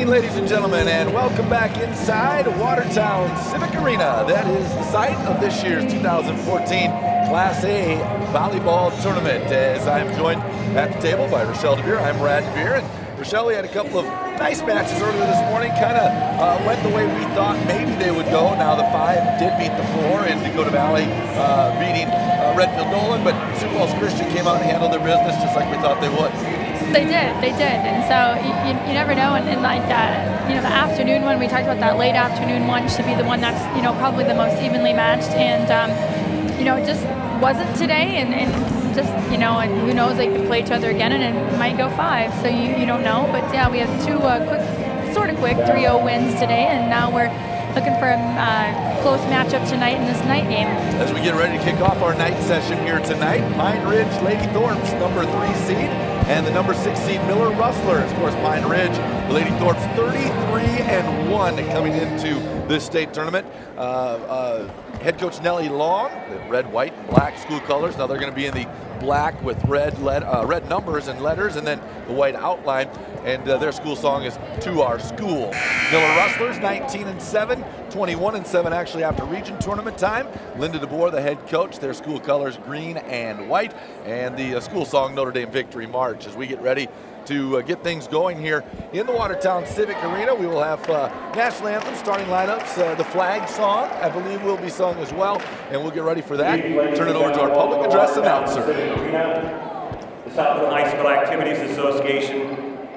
evening, ladies and gentlemen, and welcome back inside Watertown Civic Arena. That is the site of this year's 2014 Class A Volleyball Tournament. As I'm joined at the table by Rochelle DeVere, I'm Brad DeVere, and Rochelle, we had a couple of nice matches earlier this morning. Kind of uh, went the way we thought maybe they would go. Now the five did beat the four, in Dakota Valley uh, beating uh, Redfield Doland, but Sioux Falls Christian came out and handled their business just like we thought they would. They did, they did, and so you, you never know. And, and like that, you know, the afternoon one we talked about that late afternoon one should be the one that's you know probably the most evenly matched, and um, you know it just wasn't today, and, and just you know, and who knows they could play each other again, and it might go five. So you, you don't know, but yeah, we have two uh, quick, sort of quick 3-0 wins today, and now we're looking for a uh, close matchup tonight in this night game. As we get ready to kick off our night session here tonight, Pine Ridge Lady Thorpes, number three seed, and the number six seed Miller Rustlers. Of course, Pine Ridge, Lady Thorpes 33 and one coming into this state tournament. Uh, uh, head coach Nellie Long, the red, white, and black school colors. Now they're going to be in the black with red let, uh, red numbers and letters, and then the white outline. And uh, their school song is "To Our School." Miller Rustlers 19 and 7, 21 and 7 actually after region tournament time. Linda DeBoer, the head coach, their school colors green and white, and the uh, school song Notre Dame Victory March. As we get ready to uh, get things going here in the Watertown Civic Arena. We will have uh, national anthem, starting lineups, uh, the flag song, I believe will be sung as well, and we'll get ready for that. Turn it over to our public address announcer. The South High School Activities Association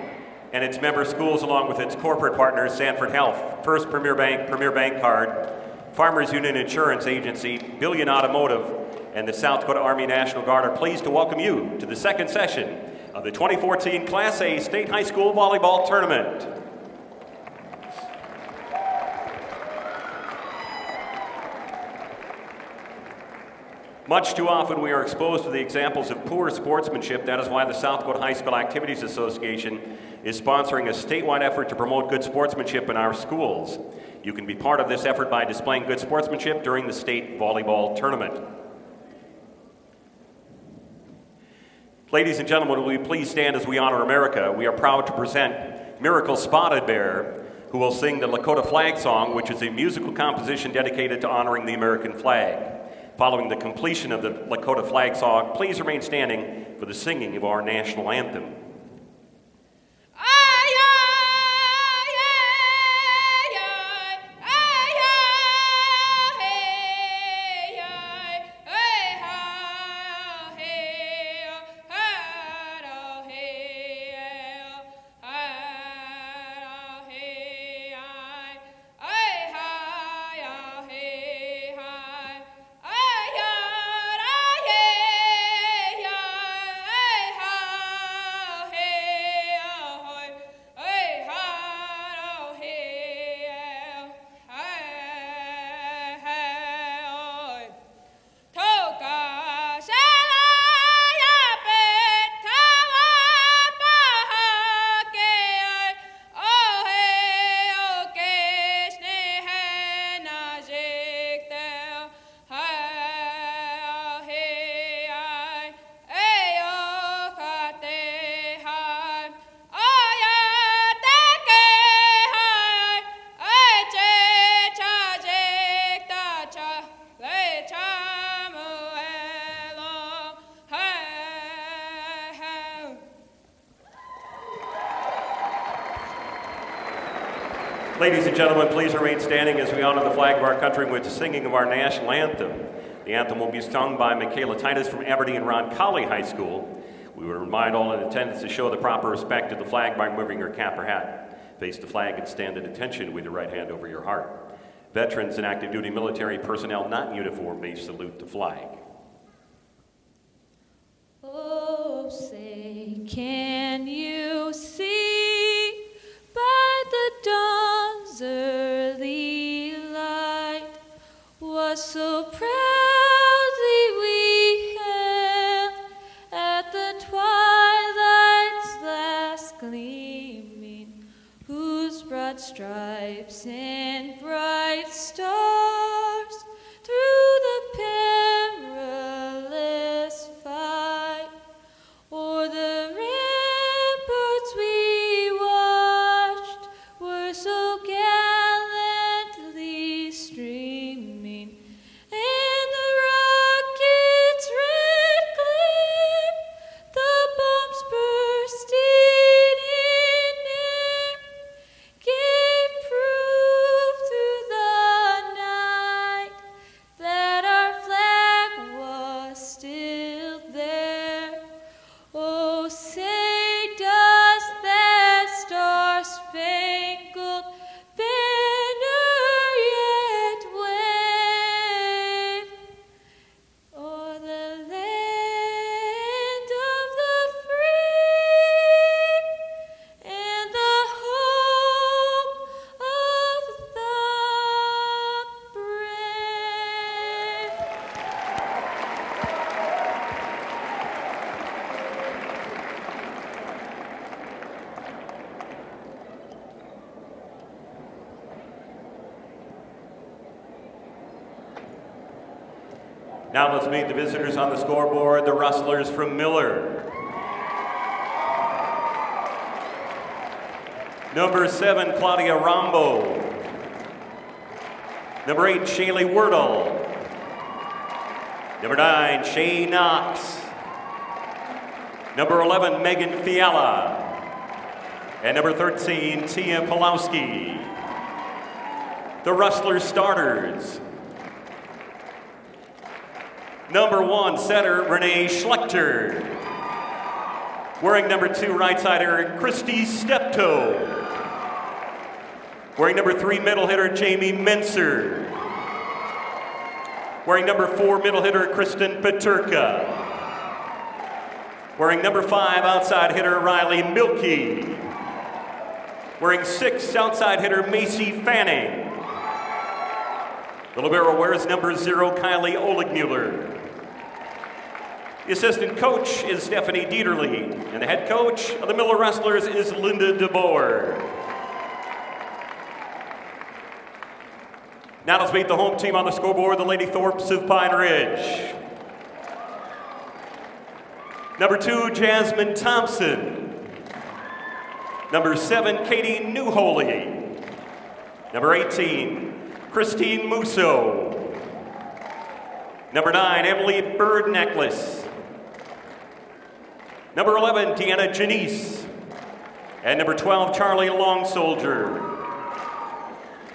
and its member schools along with its corporate partners, Sanford Health, First Premier Bank, Premier Bank Card, Farmers Union Insurance Agency, Billion Automotive, and the South Dakota Army National Guard are pleased to welcome you to the second session of the 2014 Class A State High School Volleyball Tournament. Much too often we are exposed to the examples of poor sportsmanship. That is why the South Dakota High School Activities Association is sponsoring a statewide effort to promote good sportsmanship in our schools. You can be part of this effort by displaying good sportsmanship during the state volleyball tournament. Ladies and gentlemen, will you please stand as we honor America? We are proud to present Miracle Spotted Bear, who will sing the Lakota Flag Song, which is a musical composition dedicated to honoring the American flag. Following the completion of the Lakota Flag Song, please remain standing for the singing of our national anthem. And gentlemen, please remain standing as we honor the flag of our country with the singing of our national anthem. The anthem will be sung by Michaela Titus from Aberdeen Roncalli High School. We would remind all in attendance to show the proper respect to the flag by moving your cap or hat. Face the flag and stand at attention with your right hand over your heart. Veterans and active duty military personnel not in uniform may salute the flag. Oh, say, can early light what so proudly we hailed at the twilight's last gleaming, whose broad stripes and bright stars Number seven, Claudia Rambo. Number eight, Shaylee Wordle. Number nine, Shay Knox. Number 11, Megan Fiala. And number 13, Tia Pulowski. The Rustlers starters. Number one, setter Renee Schlechter. Wearing number two, right sider Christy Steptoe. Wearing number three, middle hitter Jamie Menser. Wearing number four, middle hitter Kristen Paterka. Wearing number five, outside hitter Riley Milkey. Wearing six, outside hitter Macy Fanning. The libero wears number zero, Kylie Oligmuller. The assistant coach is Stephanie Dieterle, and the head coach of the Miller Rustlers is Linda DeBoer. Now let's meet the home team on the scoreboard, the Lady Thorpes of Pine Ridge. Number two, Jasmine Thompson. Number seven, Katie Newholy. Number 18, Christine Musso. Number nine, Emily Bird Necklace. Number 11, Deanna Janice. And number 12, Charlie Long Soldier.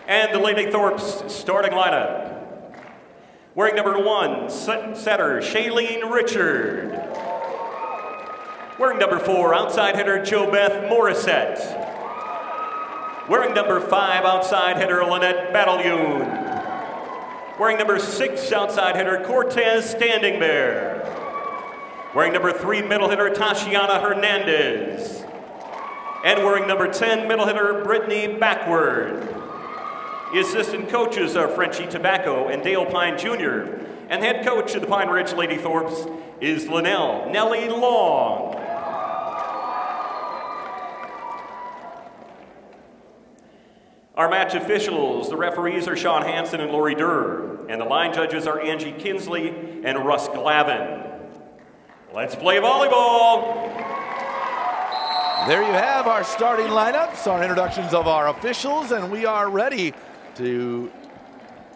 And the Lady Thorpes starting lineup. Wearing number one, setter Shailene Richard. Wearing number four, outside hitter Jo Beth Morissette. Wearing number five, outside hitter Lynette Bettelyoun. Wearing number six, outside hitter Cortez Standing Bear. Wearing number three, middle hitter Tashiana Hernandez. And wearing number 10, middle hitter Brittany Backward. The assistant coaches are Frenchie Tobacco and Dale Pine Jr. And head coach of the Pine Ridge Lady Thorpes is Linnell Nellie Long. Our match officials, the referees are Sean Hanson and Lori Durr, and the line judges are Angie Kinsley and Russ Glavin. Let's play volleyball. There you have our starting lineups, our introductions of our officials, and we are ready to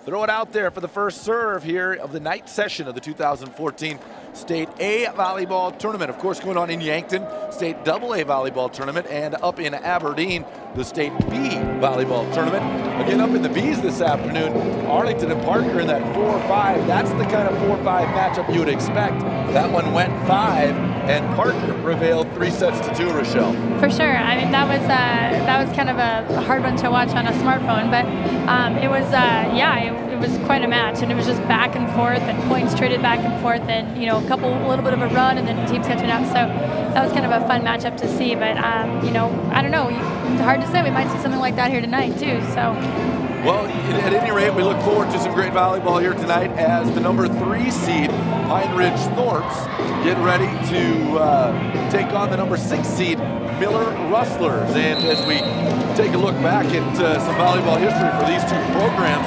throw it out there for the first serve here of the night session of the 2014 State A volleyball tournament. Of course, going on in Yankton, State Double A volleyball tournament, and up in Aberdeen, the State B volleyball tournament. Again, up in the B's this afternoon, Arlington and Parker in that 4-5. That's the kind of 4-5 matchup you would expect. That one went five, and Parker prevailed three sets to two, Rochelle. For sure. I mean, that was uh, that was kind of a hard one to watch on a smartphone, but um, it was, uh, yeah, it, it was quite a match, and it was just back and forth, and points traded back and forth, and you know, a couple, a little bit of a run, and then teams catching up. So that was kind of a fun matchup to see. But um, you know, I don't know. Hard to say. We might see something like that here tonight too. So. Well, at any rate, we look forward to some great volleyball here tonight as the number three seed Pine Ridge Thorpes get ready to uh, take on the number six seed Miller Rustlers. And as we take a look back at uh, some volleyball history for these two programs,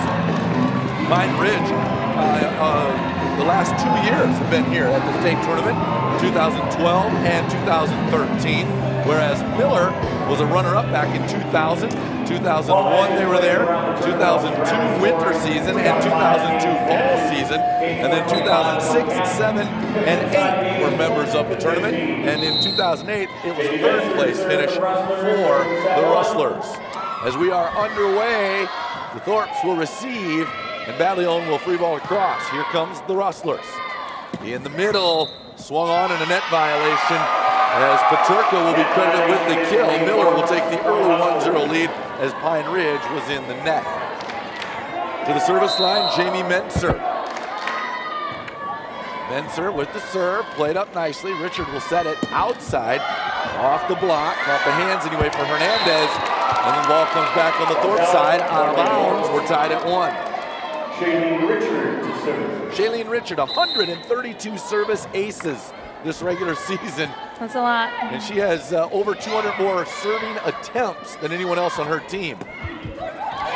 Pine Ridge, uh, uh, the last two years have been here at the state tournament, 2012 and 2013, whereas Miller was a runner-up back in 2000, 2001 they were there, 2002 winter season and 2002 fall season, and then 2006, 7, and 8 were members of the tournament, and in 2008 it was a third place finish for the Rustlers. As we are underway, the Thorpes will receive and Bettelyoun will free ball across. Here comes the Rustlers. In the middle, swung on in a net violation as Paterka will be credited with the kill. Miller will take the early 1-0 lead as Pine Ridge was in the net. To the service line, Jamie Menser. Menser with the serve, played up nicely. Richard will set it outside, off the block, off the hands anyway for Hernandez. And the ball comes back on the Thorpe side, out of bounds. We're tied at one. Shailene Richard to. Shailene Richard, 132 service aces this regular season. That's a lot. And she has uh, over 200 more serving attempts than anyone else on her team.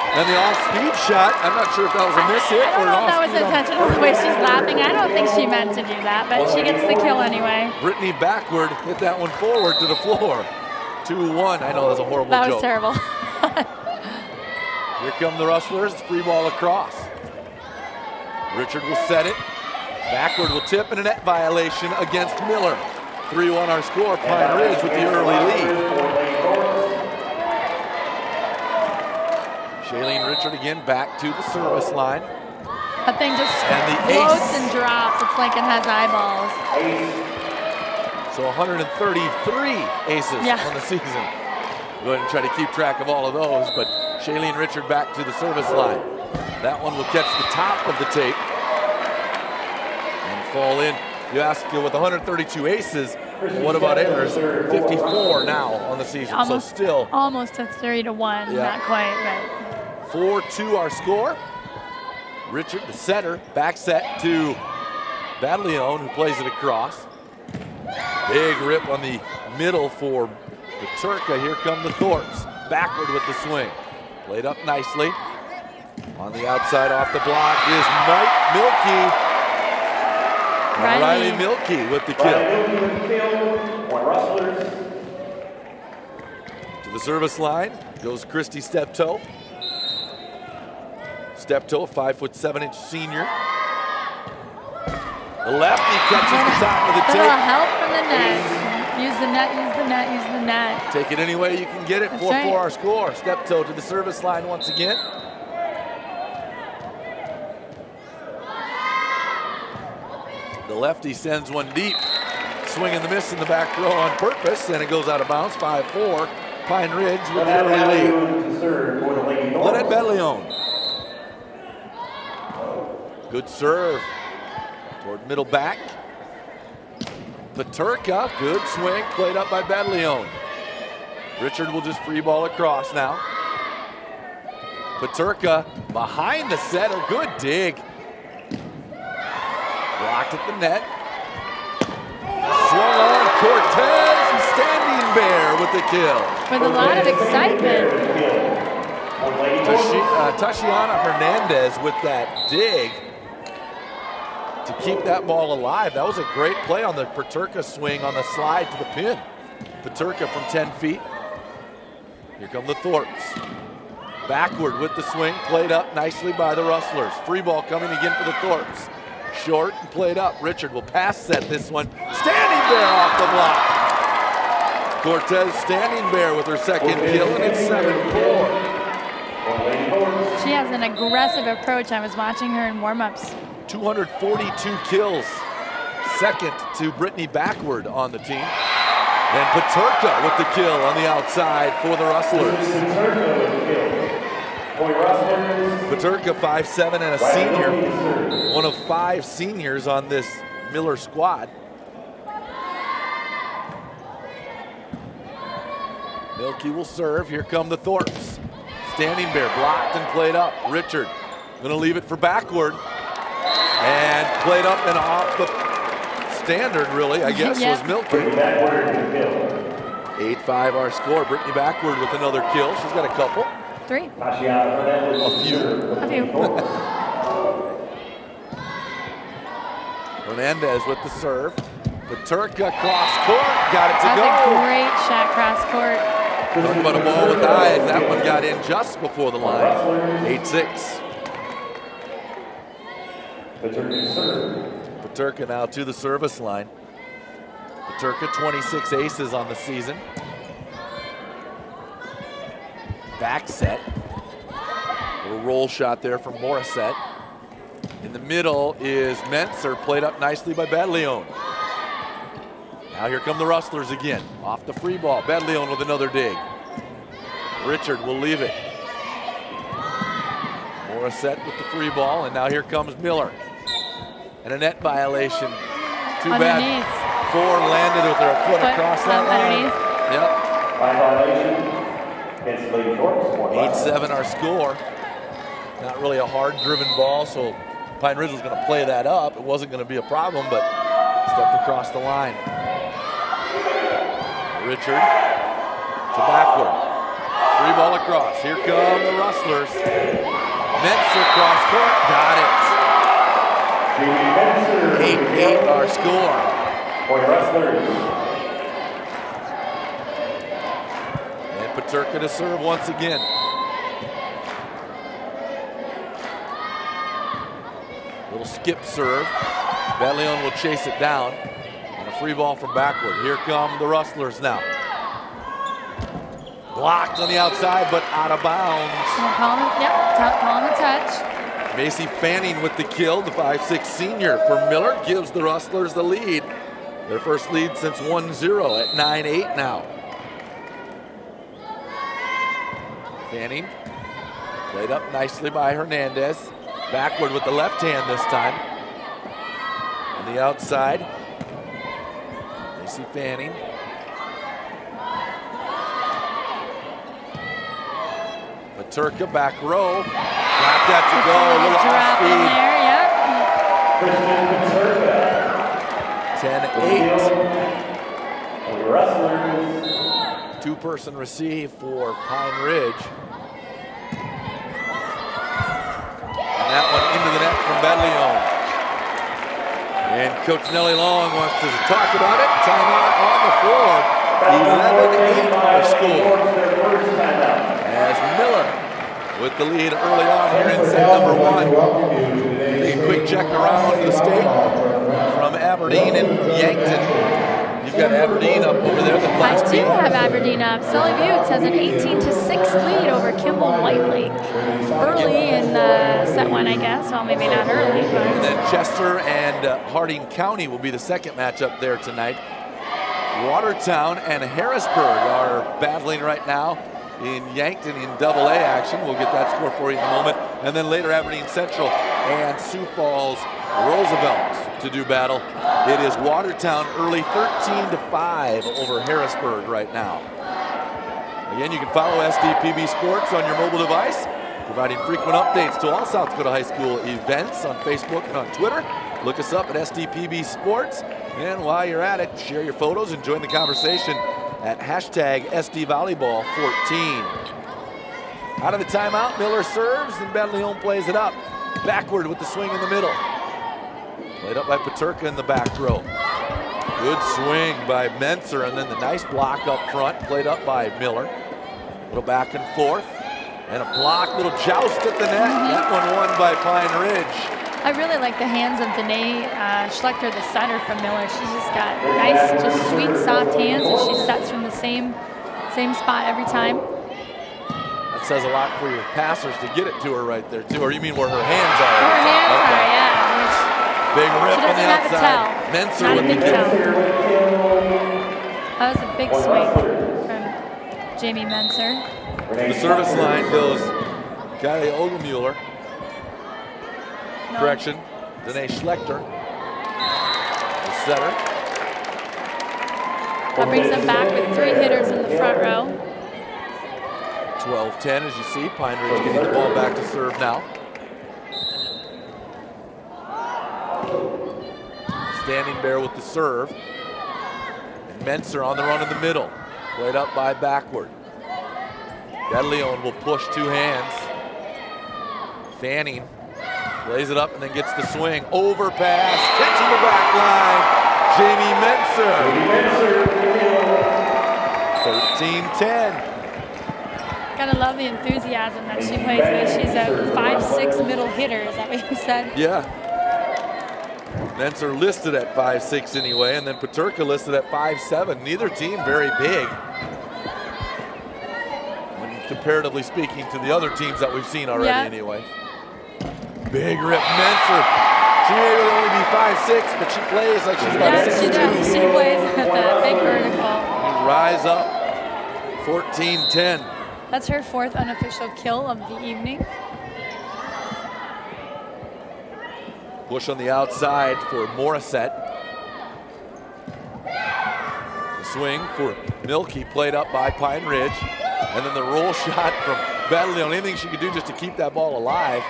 And the off-speed shot, I'm not sure if that was a miss hit I or don't an know if that was intentional the way she's laughing. I don't think she meant to do that, but she gets the kill anyway. Brittany backward hit that one forward to the floor. 2-1. I know that's a horrible That was joke. terrible. Here come the Rustlers, free ball across. Richard will set it. Backward will tip and a net violation against Miller. 3-1 our score, Pine Ridge with the early lead. Shailene Richard again back to the service line. That thing just And the floats ace. and drops. It's like it has eyeballs. So 133 aces Yeah. on the season. Go ahead and try to keep track of all of those, but Shailene Richard back to the service line. That one will catch the top of the tape and fall in. You ask uh, with 132 aces, what about errors? 54 now on the season, Almost, so still almost a three to one. Yeah. Not quite, but 4-2 our score. Richard, the setter, back set to Bettelyoun, who plays it across. Big rip on the middle for the Turka. Here come the Thorpes. Backward with the swing. Played up nicely. On the outside off the block is Mike Milky. And Riley. Riley Milky with the kill. One To the service line goes Christy Steptoe. Steptoe, five foot seven inch senior. The lefty catches the top of the little help from the net. Use the net, use the net, use the net. Take it any way you can get it. That's 4 right. 4 our score. Steptoe to the service line once again. Lefty sends one deep. Swing and the miss in the back row on purpose, and it goes out of bounds. 5 4. Pine Ridge with the early lead. Lynette. Bettelyoun. Good serve toward middle back. Paterka, good swing, played up by Bettelyoun. Richard will just free ball across now. Paterka behind the setter, good dig. Blocked at the net. Swung on Cortez, Standing Bear with the kill. With a lot of excitement. Tashi, uh, Tashiana Hernandez with that dig to keep that ball alive. That was a great play on the Paterka swing on the slide to the pin. Paterka from 10 feet. Here come the Thorpes. Backward with the swing, played up nicely by the Rustlers. Free ball coming again for the Thorpes. Short and played up. Richard will pass set this one. Standing Bear off the block. Cortez Standing Bear with her second kill, and it's 7-4. One Lady Thorpes. She has an aggressive approach. I was watching her in warm-ups. 242 kills. Second to Brittany Backward on the team. And Paterka with the kill on the outside for the Rustlers. Point Rustlers. Paterka 5'7 and a senior. One of five seniors on this Miller squad. Milky will serve. Here come the Thorpes. Standing Bear blocked and played up. Richard gonna leave it for backward. And played up and off the standard, really, I guess, Yeah. was Milky. Backward to kill. 8-5 our score. Brittany Backward with another kill. She's got a couple. Three. Tashiana Hernandez. A few. A few. Hernandez with the serve. Paterka cross court, got it to That was a great shot cross court. Talk about a ball with eyes. That one got in just before the line. 8-6. Paterka serve. Paterka now to the service line. Paterka 26 aces on the season. Back set. A roll shot there from Morissette. In the middle is Menser, played up nicely by Bettelyoun. Now here come the Rustlers again. Off the free ball. Bettelyoun with another dig. Richard will leave it. Morissette with the free ball, and now here comes Miller. And a net violation. Too Underneath. bad. Four landed with her foot Foot across that un- line. underneath. Yep. By violation against Lady Thorpes. One Eight Rustlers. seven our score. Not really a hard driven ball, so Pine Ridge was going to play that up. It wasn't going to be a problem, but stepped across the line. Richard to backward. Three ball across. Here come the Rustlers. Menser cross court. Got it. 8-8 our score. For Rustlers. And Paterka to serve once again. Little skip serve. Bettelyoun will chase it down. And a free ball from backward. Here come the Rustlers now. Blocked on the outside, but out of bounds. Call him, yep, t- call him a touch. Macy Fanning with the kill, the 5-6 senior for Miller, gives the Rustlers the lead. Their first lead since 1-0 at 9-8 now. Fanning played up nicely by Hernandez. Backward with the left hand this time. On the outside, Macy Fanning. Paterka back row. Got that to go. A little off Drop in speed. there, yep. 10-8. For the Rustlers. Two-person receive for Pine Ridge. And that one into the net from. And Coach Nellie Long wants to talk about it. Timeout on the floor. 11-8 our score. As Miller with the lead early on here in set number one. A quick check around the state from Aberdeen and Yankton. Got Aberdeen up over there, the I do have Aberdeen up. Sully Buttes has an 18 to 6 lead over Kimball White Lake. Early in the set one, I guess. Well, maybe not early, And then Chester and uh, Harding County will be the second matchup there tonight. Watertown and Harrisburg are battling right now in Yankton in double A action. We'll get that score for you in a moment. And then later Aberdeen Central and Sioux Falls Roosevelt to do battle. It is Watertown early 13 to 5 over Harrisburg right now. Again, you can follow SDPB Sports on your mobile device, providing frequent updates to all South Dakota High School events on Facebook and on Twitter. Look us up at SDPB Sports. And while you're at it, share your photos and join the conversation at hashtag SD Volleyball 14. Out of the timeout, Miller serves and Bettelyoun plays it up. Backward with the swing in the middle. Played up by Paterka in the back row. Good swing by Menser, and then the nice block up front, played up by Miller. Little back and forth, and a block, little joust at the net. That one won by Pine Ridge. I really like the hands of Danae uh, Schlechter, the setter from Miller. She's just got nice, just sweet, soft hands, and she sets from the same same spot every time. That says a lot for your passers to get it to her right there, too. Or you mean where her hands are? Her hands Okay. are, yeah. Big rip on the outside. Menser with the big oh, That was a big swing from Jamie Menser. The service line goes Kylie Ogelmuller. No. Correction, Danae Schlechter. The setter. That brings them back with three hitters in the front row. 12-10 as you see. Pine Ridge getting the ball back to serve now. Standing Bear with the serve. And Menser on the run in the middle. Played up by backward. Leon will push two hands. Fanning plays it up and then gets the swing. Overpass, catching the back line. Jamie Menser. 13-10. Gotta love the enthusiasm that she plays with. She's a five-six middle hitter. Is that what you said? Yeah. Menser listed at 5'6 anyway, and then Paterka listed at 5'7. Neither team very big. When comparatively speaking to the other teams that we've seen already Yeah. anyway. Big rip Menser. She may really only be 5'6, but she plays like she's about Yeah, 6'2. she does. She plays at the big vertical. Rise up. 14-10. That's her fourth unofficial kill of the evening. Push on the outside for Morissette. The swing for Milky played up by Pine Ridge. And then the roll shot from Bettelyoun. Anything she could do just to keep that ball alive.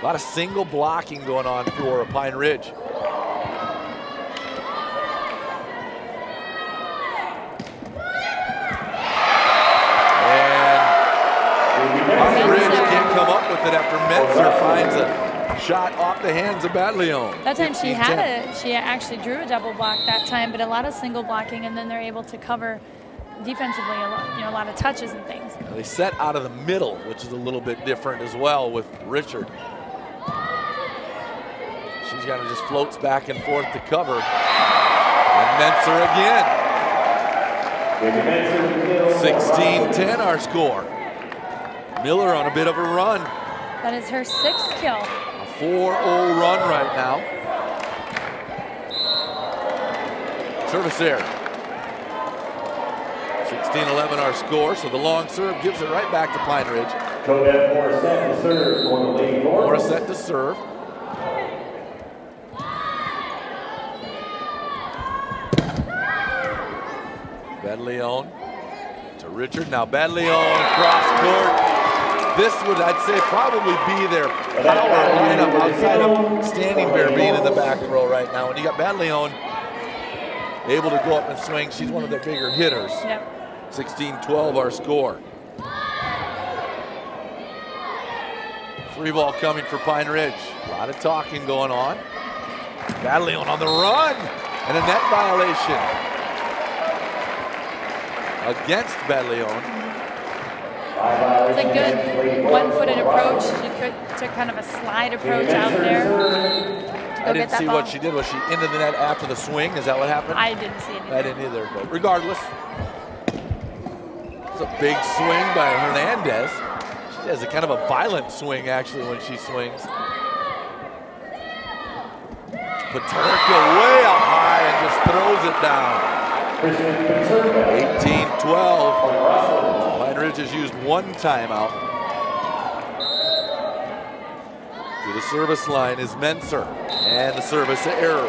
A lot of single blocking going on for Pine Ridge. And Pine Ridge can't come up with it after Menser finds a shot off the hands of Bettelyoun. That time she had a, she actually drew a double block that time, but a lot of single blocking, and then they're able to cover defensively a lot, you know, a lot of touches and things. They set out of the middle, which is a little bit different as well with Richard. She's kind of just floats back and forth to cover. And Menser again. 16-10 our score. Miller on a bit of a run. That is her sixth kill. A 4-0 run right now. Service there. 16-11 our score, so the long serve gives it right back to Pine Ridge. Codette Morissette to serve the Lady Thorpes. Morissette to serve. Bettelyoun to Richard. Now Bettelyoun cross court. This would, I'd say, probably be their power lineup outside of Standing Bear being in the back row right now. And you got Bettelyoun able to go up and swing. She's one of their bigger hitters. Yep. 16-12 our score. Free ball coming for Pine Ridge. A lot of talking going on. Bettelyoun on the run and a net violation against Bettelyoun. It's a good one-footed approach. She took kind of a slide approach out there. I didn't see ball. what she did. Was she into the net after the swing? Is that what happened? I didn't see anything. I didn't either, but regardless. It's a big swing by Hernandez. She has a kind of a violent swing, actually, when she swings. Paterka way up high and just throws it down. 18-12. Pine Ridge has used one timeout. To the service line is Menser. And the service error.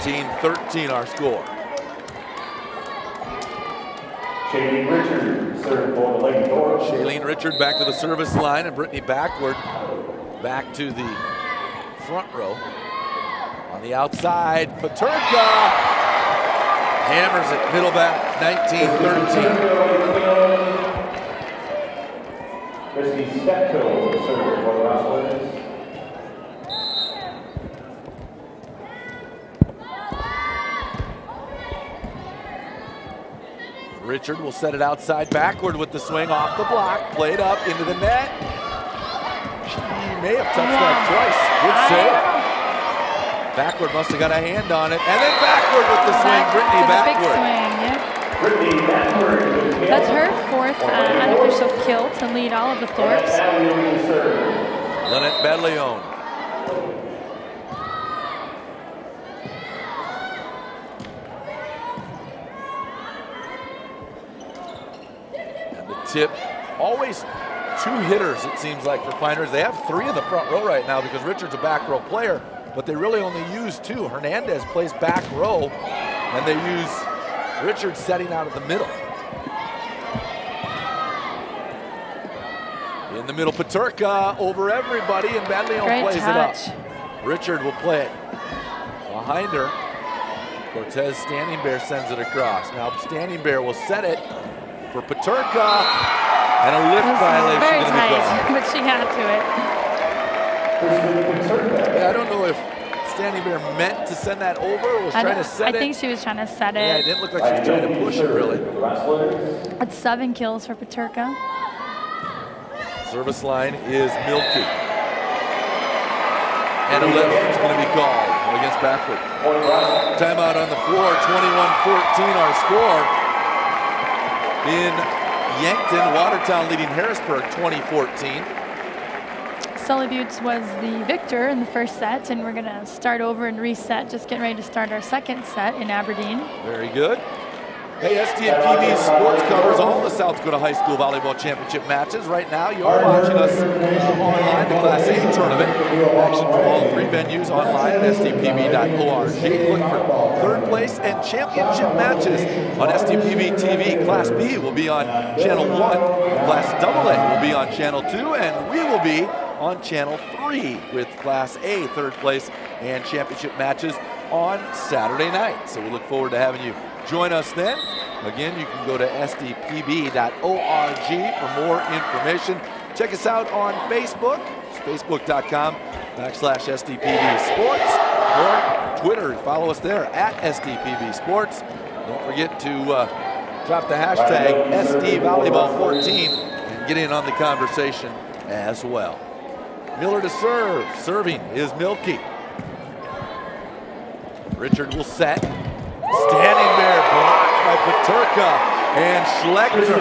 18-13 our score. Shailene Richard for the Lady. Shailene Richard back to the service line and Brittany backward back to the front row. On the outside, Paterka hammers it, middle back, 19-13. Christy for the. Richard will set it outside backward with the swing off the block, played up into the net. She may have touched that twice. Good save. Backward must have got a hand on it. And then backward with the swing. Brittany backward. That's her fourth uh, unofficial kill to lead all of the Thorpes. Lynette Bettelyoun. And the tip, always two hitters, it seems like, for Ridge. They have three in the front row right now because Richard's a back row player but they really only use two. Hernandez plays back row, and they use Richard setting out of the middle. In the middle, Paterka over everybody, and Bettelyoun plays touch. it up. Richard will play it behind her. Cortez Standing Bear sends it across. Now Standing Bear will set it for Paterka, and a lift violation. Very tight, but she got to it. Yeah, I don't know if Standing Bear meant to send that over or was I trying to set I it. I think she was trying to set it. Yeah, it didn't look like she was trying to push it, really. It's seven kills for Paterka. Service line is Milky. And a lift is going to be called against backward. Timeout on the floor, 21-14 our score. In Yankton, Watertown leading Harrisburg 2014. Sully Buttes was the victor in the first set, and we're going to start over and reset, just getting ready to start our second set in Aberdeen. Very good. Hey, SDPB Sports covers all the South Dakota High School Volleyball Championship matches. Right now, you're watching us online, the Class A tournament. Action from all three venues online at sdpb.org. Look for third place and championship matches on SDPB TV. Class B will be on Channel 1. Class AA will be on Channel 2. And we will be on Channel 3 with Class A third place and championship matches on Saturday night. So we look forward to having you join us then. Again, you can go to sdpb.org for more information. Check us out on Facebook, facebook.com backslash SDPB Sports, or Twitter. Follow us there at SDPB Sports. Don't forget to uh, drop the hashtag SD Volleyball 14 and get in on the conversation as well. Miller to serve. Serving is Milky. Richard will set. Standing there, blocked by Paterka and Schlechter.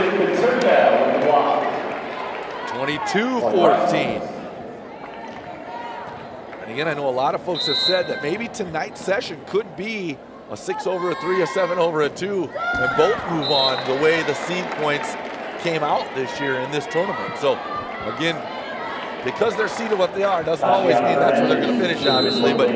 22-14. And again, I know a lot of folks have said that maybe tonight's session could be a six over a three, a seven over a two, and both move on the way the seed points came out this year in this tournament. So again, because they're seeded what they are, doesn't always mean that's where they're going to finish, obviously, but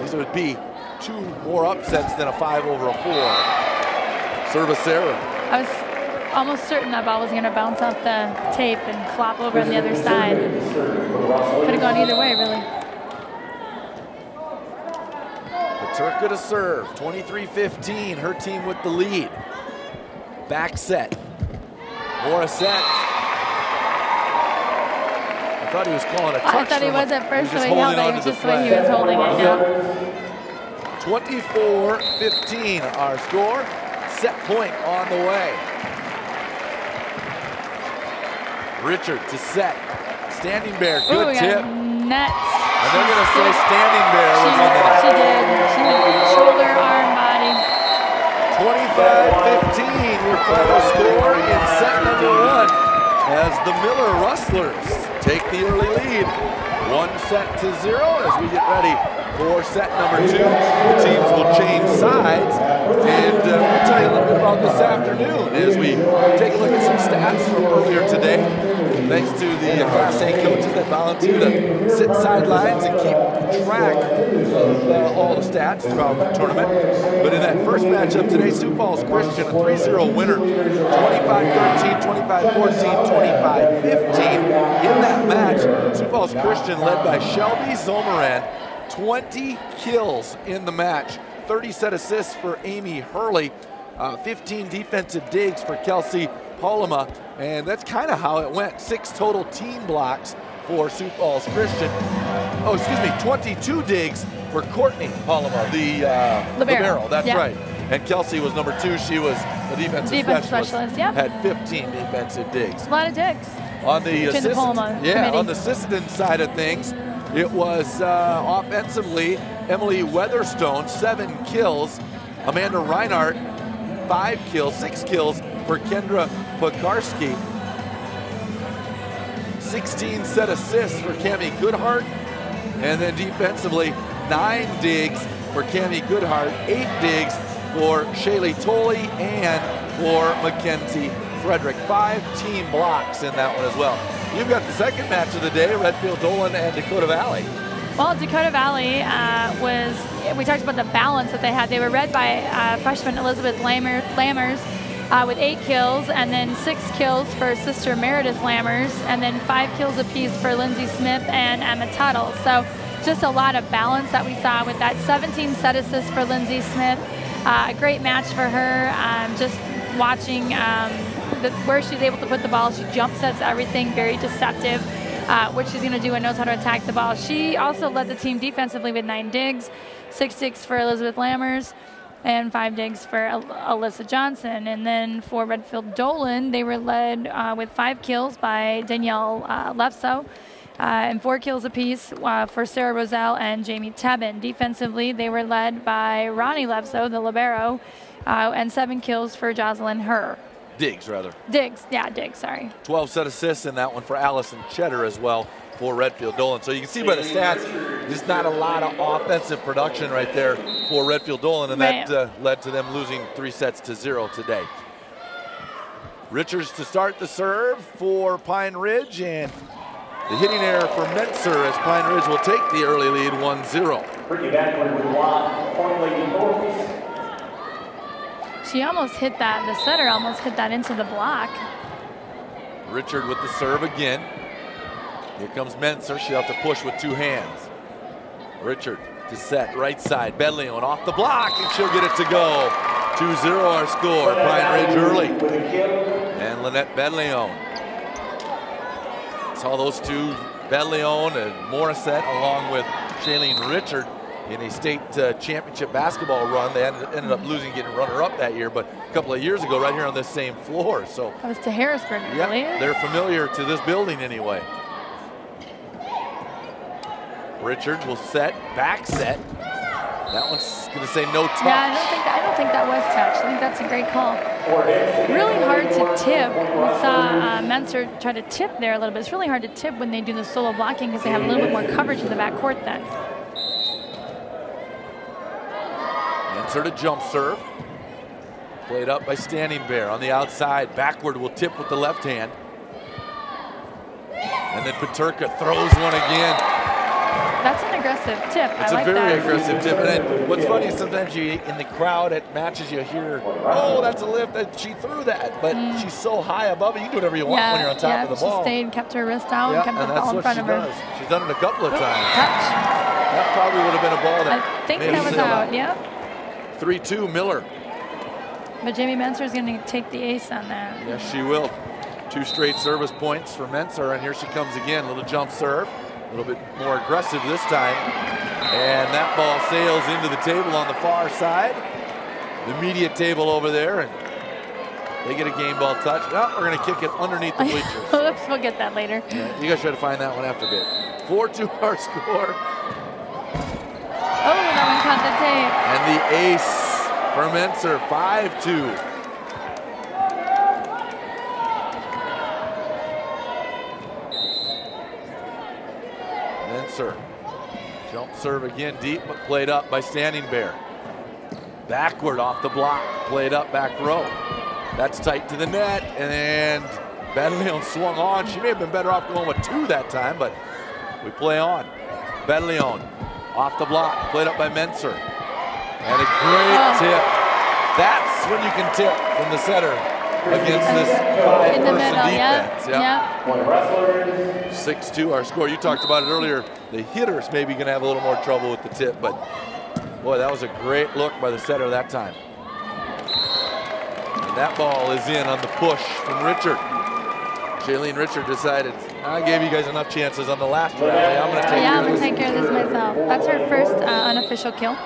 these would be two more upsets than a five over a four. Service error. I was almost certain that ball was going to bounce off the tape and flop over on the other side. Could have gone either way, really. Paterka to serve, 23-15, her team with the lead. Back set. Morissette. I thought he was calling a touch. I thought he was at first the way he held it. It was just the way he was holding it, yeah. 24-15 our score. Set point on the way. Richard to set. Standing bear, good Ooh, tip. Nets. And they're going to say standing bear was she, in the net. She did. She did. Shoulder, arm, body. 25-15 your final score in set number one as the Miller Rustlers take the early lead. One set to zero as we get ready for set number two. The teams will change sides, and uh, we'll tell you a little bit about this afternoon as we take a look at some stats from earlier today. Thanks to the Class A coaches that volunteer to sit sidelines and keep track of uh, all the stats throughout the tournament. But in that first matchup today, Sioux Falls Christian, a 3-0 winner, 25-13, 25-14, 25-15. In that match, Sioux Falls Christian led by Shelby Zomaran, 20 kills in the match, 30 set assists for Amy Hurley, uh, 15 defensive digs for Kelsey Paloma, and that's kind of how it went. Six total team blocks for Sioux Falls Christian. Oh, excuse me, 22 digs for Courtney Paloma, the uh, Libero. libero. That's Yeah. right. And Kelsey was number two. She was the defensive specialist. specialist, yep. Had 15 defensive digs. A lot of digs. On the Between the yeah, committee. on the assistant side of things, it was uh, offensively Emily Weatherstone, seven kills. Amanda Reinhardt, five kills, six kills for Kendra Pekarski. 16 set assists for Cami Goodhart. And then defensively, nine digs for Cami Goodhart, eight digs for Shaylee Tolley and for Mackenzie Frederick. Five team blocks in that one as well. You've got the second match of the day, Redfield Doland and Dakota Valley. Well, Dakota Valley uh, was, we talked about the balance that they had. They were led by uh, freshman Elizabeth Lammer, Lammers uh, with eight kills, and then six kills for sister Meredith Lammers, and then five kills apiece for Lindsay Smith and Emma Tuttle. So just a lot of balance that we saw with that 17 set assists for Lindsay Smith. Uh, a great match for her. Um, just watching um, the, where she's able to put the ball. She jump sets everything, very deceptive uh, what she's going to do and knows how to attack the ball. She also led the team defensively with nine digs, six digs for Elizabeth Lammers, and five digs for Al- Alyssa Johnson. And then for Redfield Doland, they were led uh, with five kills by Danielle uh, Lefso. Uh, and four kills apiece uh, for Sarah Roselle and Jamie Tebben. Defensively, they were led by Ronnie Lefso, the libero, uh, and seven kills for Jocelyn Herr. Diggs, rather. Diggs, yeah, Diggs, sorry. 12 set assists in that one for Allison Cheddar as well for Redfield Doland. So you can see by the stats, there's not a lot of offensive production right there for Redfield Doland, and that uh, led to them losing three sets to zero today. Richards to start the serve for Pine Ridge, and the hitting error for Metzer as Pine Ridge will take the early lead 1-0. Bring you backward with one. Point Lady Thorpes. She almost hit that, the setter almost hit that into the block. Richard with the serve again. Here comes Menser. She'll have to push with two hands. Richard to set, right side. Bettelyoun off the block, and she'll get it to go. 2-0 our score. Pine Ridge early. And Lynette Bettelyoun. Saw those two, Bettelyoun and Morissette, along with Shailene Richard in a state uh, championship basketball run. They ended, ended up losing, getting runner-up that year, but a couple of years ago, right here on this same floor. So, That was to Harrisburg, yeah, they're familiar to this building anyway. Richard will set, back set. That one's going to say no touch. Yeah, I don't think I don't think that was touch. I think that's a great call. Really hard to tip. We saw uh, Menser try to tip there a little bit. It's really hard to tip when they do the solo blocking because they have a little bit more coverage in the back court then. To jump serve. Played up by Standing Bear on the outside. Backward will tip with the left hand. And then Paterka throws one again. That's an aggressive tip. It's I like a very that. aggressive tip. And then what's funny is sometimes you in the crowd at matches you hear, oh, that's a lift. That she threw that, but she's so high above it. You can do whatever you want Mm. Yeah, when you're on top yeah, of the ball. she stayed, kept her wrist out, yeah, kept the ball in front of her. does. She's done it a couple of times. Touch. That probably would have been a ball that I think that was out. Yeah. 3-2 Miller. But Jamie Menser is going to take the ace on that. Yes, she will. Two straight service points for Menser, and here she comes again. A Little jump serve, a little bit more aggressive this time. And that ball sails into the table on the far side. The media table over there, and they get a game ball touch. Oh, we're going to kick it underneath the bleachers. Oops, we'll get that later. Yeah, you guys try to find that one after bit. 4-2 our score, Oh, that one caught the tape. The ace for Menser, 5-2. Menser, jump serve again deep, but played up by Standing Bear. Backward off the block, played up back row. That's tight to the net, and Bettelyoun swung on. She may have been better off going with two that time, but we play on. Bettelyoun off the block, played up by Menser. And a great Oh. tip. That's when you can tip from the setter against this In the five-person middle, yeah. defense. Yeah. One wrestler 6-2 our score. You talked about it earlier. The hitters maybe going to have a little more trouble with the tip, but boy, that was a great look by the setter that time. And that ball is in on the push from Richard. Shailene Richard decided, I gave you guys enough chances on the last rally. I'm going to take Yeah, care I'm of going this. to take care of this myself. That's her first uh, unofficial kill.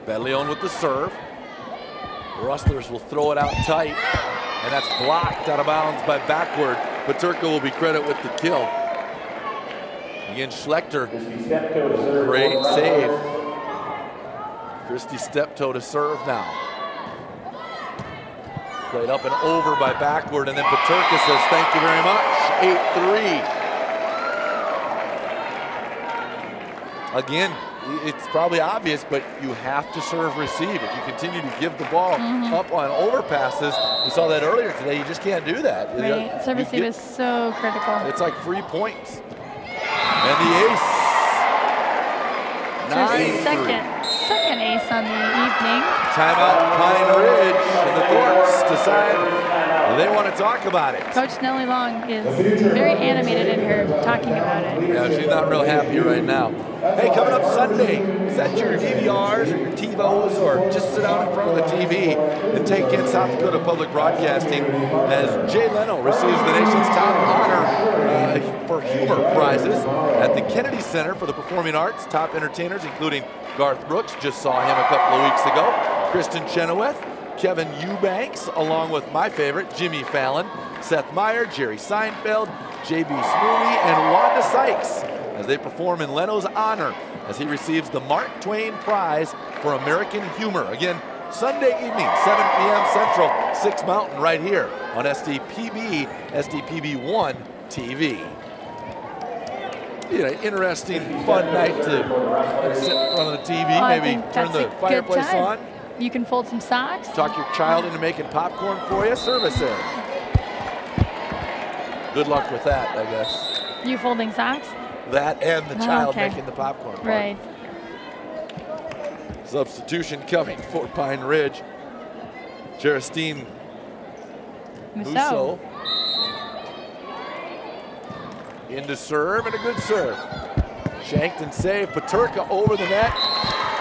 Bettelyoun with the serve. Rustlers will throw it out tight, and that's blocked out of bounds by backward. Paterka will be credit with the kill. Again, Schlechter. Great save. Christy Steptoe to serve now. Played up and over by backward, and then Paterka says, thank you very much. 8-3. Again, it's probably obvious, but you have to serve receive. If you continue to give the ball Mm-hmm. up on overpasses, we saw that earlier today, you just can't do that. You- Right. you Service get- is so critical. It's like free points. And the ace. It's 9-3. second, second ace on the evening. Timeout Pine Ridge, and the Thorpes decide they want to talk about it. Coach Nellie Long is very animated in her talking about it. Yeah, she's not real happy right now. Hey, coming up Sunday, set your DVRs or your TiVos or just sit down in front of the TV and take in South Dakota Public Broadcasting as Jay Leno receives the nation's top honor uh, for humor prizes at the Kennedy Center for the Performing Arts. Top entertainers, including Garth Brooks, just saw him a couple of weeks ago, Kristin Chenoweth, Kevin Eubanks, along with my favorite, Jimmy Fallon, Seth Meyer, Jerry Seinfeld, JB Smoove, and Wanda Sykes as they perform in Leno's honor as he receives the Mark Twain Prize for American Humor. Again, Sunday evening, 7 p.m. Central, 6 Mountain, right here on SDPB, SDPB1 TV. You know, interesting, fun night to sit in front of the TV, maybe turn the fireplace on. You can fold some socks. Talk your child into making popcorn for you. Service. Good luck with that, I guess. You folding socks? That and the Oh, child okay. making the popcorn. part. Right. Substitution coming for Pine Ridge. Jeristine. Musso. Into serve and a good serve. Shanked and saved. Paterka over the net.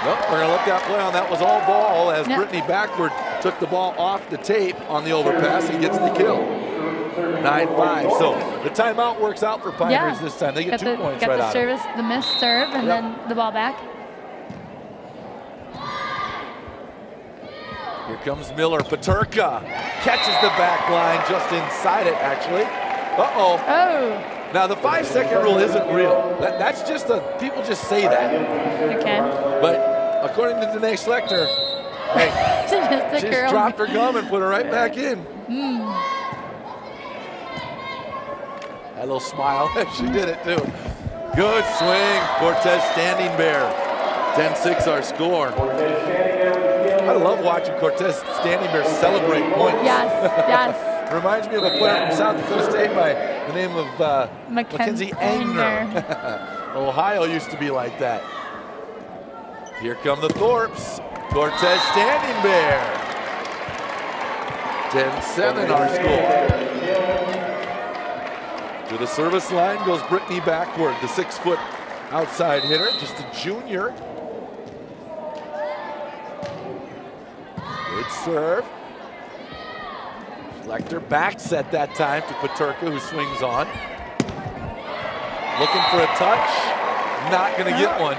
Nope, we're going to let that play on. That was all ball as. Brittany backward took the ball off the tape on the overpass and gets the kill. 9-5. So the timeout works out for Pine yeah. This time. They get got two the, points got right the out service, the missed serve, and Yep. then the ball back. Here comes Miller. Paterka catches the back line just inside it, actually. Uh-oh. Oh, Now, the five-second rule isn't real. That, that's just a, people just say that. okay. But according to Danae Schlechter, hey, just she just dropped her gum and put her right back in. Hmm. That little smile, she did it too. Good swing, Cortez Standing Bear. 10-6 our score. I love watching Cortez Standing Bear celebrate points. Yes, yes. Reminds me of a player from South Dakota State by the name of uh, Mackenzie Mackenzie Angner. Ohio used to be like that. Here come the Thorpes. Cortez Standing Bear. 10-7 our score. To the service line goes Brittany backward, the six-foot outside hitter, just a junior. Good serve. Schlechter back set that time to Paterka, who swings on. Looking for a touch. Not going to get one.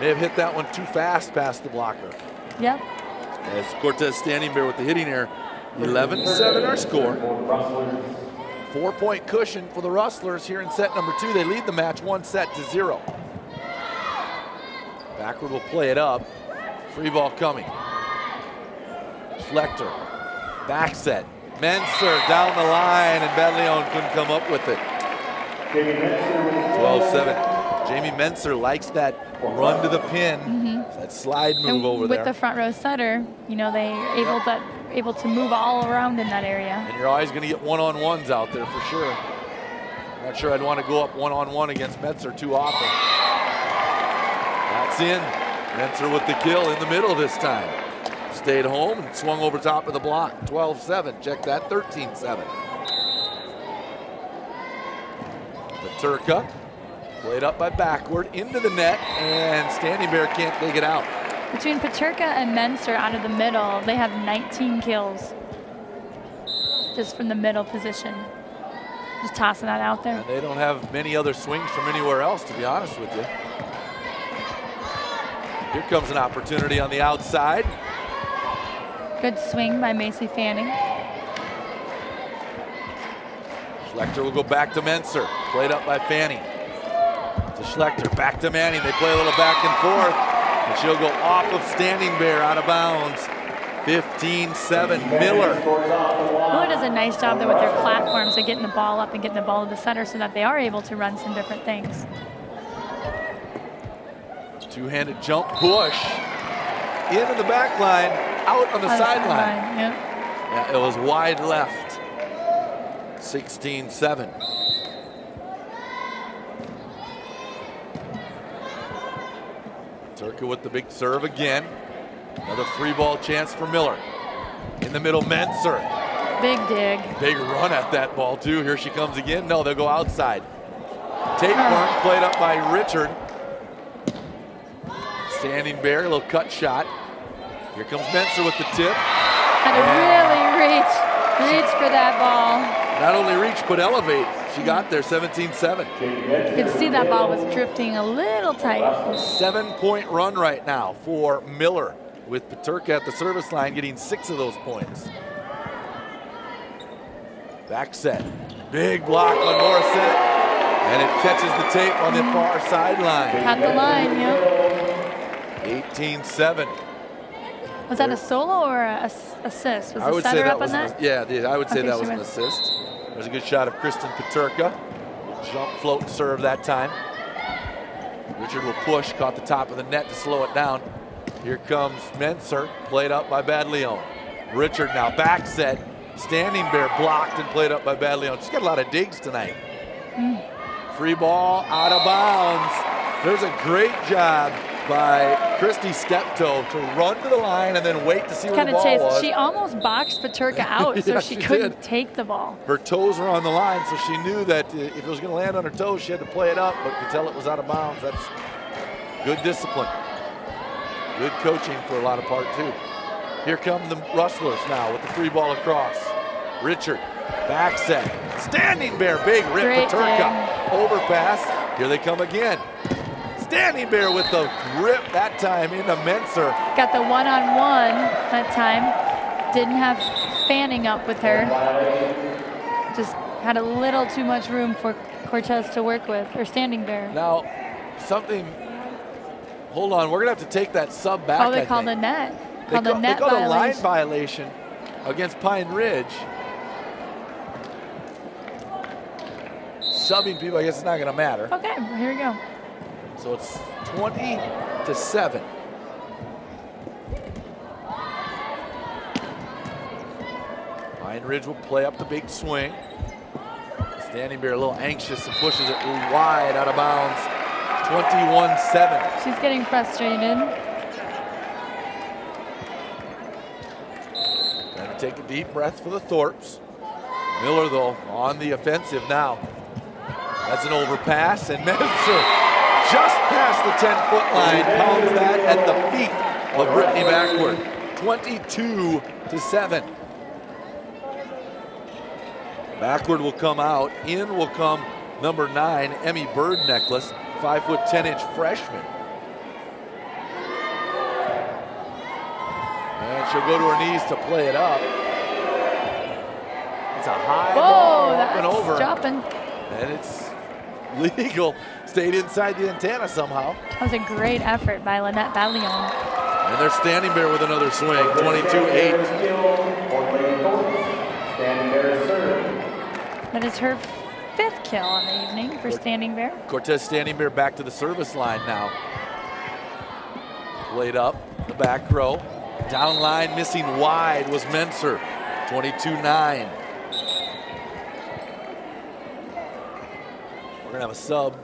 May have hit that one too fast past the blocker. Yep. As Cortez Standing there with the hitting here. 11-7 our score. Four-point cushion for the Rustlers here in set number two. They lead the match one set to zero. Backward will play it up. Free ball coming. Schlechter, back set. Menser down the line, and Bettelyoun couldn't come up with it. 12-7. Jamie Menser likes that run to the pin, mm-hmm. that slide move And over with there. With the front row setter, you know, they able to able to move all around in that area. And you're always going to get one-on-ones out there for sure. Not sure I'd want to go up one-on-one against Metzer too often. That's in. Metzer with the kill in the middle this time. Stayed home and swung over top of the block. 12-7. Check that. 13-7. Paterka played up by backward into the net, and Standing Bear can't take it out. Between Paterka and Menser out of the middle, they have 19 kills. Just from the middle position. Just tossing that out there. And they don't have many other swings from anywhere else, to be honest with you. Here comes an opportunity on the outside. Good swing by Macy Fanning. Schlechter will go back to Menser. Played up by Fanning. To Schlechter, back to Manning. They play a little back and forth. And she'll go off of Standing Bear out of bounds. 15-7 Miller. Miller does a nice job there with their platforms of getting the ball up and getting the ball to the center so that they are able to run some different things. Two-handed jump push. Into the back line, out on the sideline. Yep. Yeah, it was wide left. 16-7. Turka with the big serve again. Another free ball chance for Miller. In the middle, Menser. Big dig. Big run at that ball too. Here she comes again. No, they'll go outside. Tapeworm played up by Richard. Standing Bear, a little cut shot. Here comes Menser with the tip. Had to really reach, reach for that ball. Not only reach, but elevate. She got there 17-7. You could see that ball was drifting a little tight. Seven-point run right now for Miller with Paterka at the service line getting six of those points. Back set. Big block on Morissette. And it catches the tape on the far sideline. Caught the line, yep. 18-7. Was that a solo or a ass- assist? Was I the would say that up was an, that? yeah, I would say think that was an assist. There's a good shot of Kristen Paterka. Jump float serve that time. Richard will push, caught the top of the net to slow it down. Here comes Menser, played up by Bettelyoun. Richard now back set. Standing Bear blocked and played up by Bettelyoun. She's got a lot of digs tonight. Mm. Free ball out of bounds. There's a great job by Christy Steptoe to run to the line and then wait to see where Kind the of ball chase. was. She almost boxed Paterka out, so she, she couldn't did. take the ball. her toes were on the line, so she knew that if it was going to land on her toes, she had to play it up, but could tell it was out of bounds. That's good discipline. Good coaching for a lot of part, too. Here come the Rustlers now with the free ball across. Richard Back set. Standing bear, big rip Great Paterka. Overpass. Here they come again. Standing bear with the rip that time into Menser. Got the one-on-one that time. Didn't have Fanning up with her. Just had a little too much room for Cortez to work with, or Standing Bear. Now, something. Hold on, we're gonna have to take that sub back. Oh, they I called a net. They Called a net they called a line violation. violation against Pine Ridge. Subbing people, I guess it's not gonna matter. Okay, here we go. So it's 20 to 7. Pine Ridge will play up the big swing. Standing Bear a little anxious and pushes it wide out of bounds. 21 7. She's getting frustrated. Gonna take a deep breath for the Thorpes. Miller, though, on the offensive now. That's an overpass, and Menser just past the 10-foot line, pounds that at the feet of Brittany backward. 22 to 7. Backward will come out. In will come number nine, Emmy Bird Necklace, five foot 10 inch freshman. And she'll go to her knees to play it up. It's a high ball Whoa, up and over. dropping. And it's legal. Stayed inside the antenna somehow. That was a great effort by Lynette Bettelyoun. And they're standing there with another swing, 22-8. Skill for Lady Standing there, serve. That is her fifth kill on the evening for Standing Bear. Cortez Standing Bear back to the service line now. Played up the back row. Down line missing wide was Menser. 22-9. We're gonna have a sub.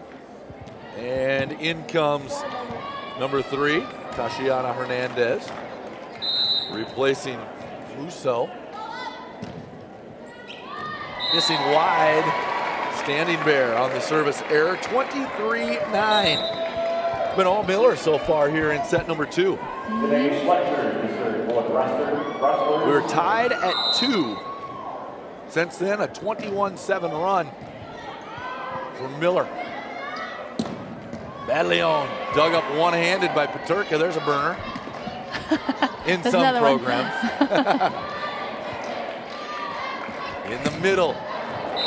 And in comes number three, Tashiana Hernandez. Replacing Musso. Missing wide. Standing Bear on the service error, 23-9. It's been all Miller so far here in set number two. To. We were tied at two. Since then, a 21-7 run for Miller. Bettelyoun dug up one-handed by Paterka. There's a burner. In some programs. In the middle.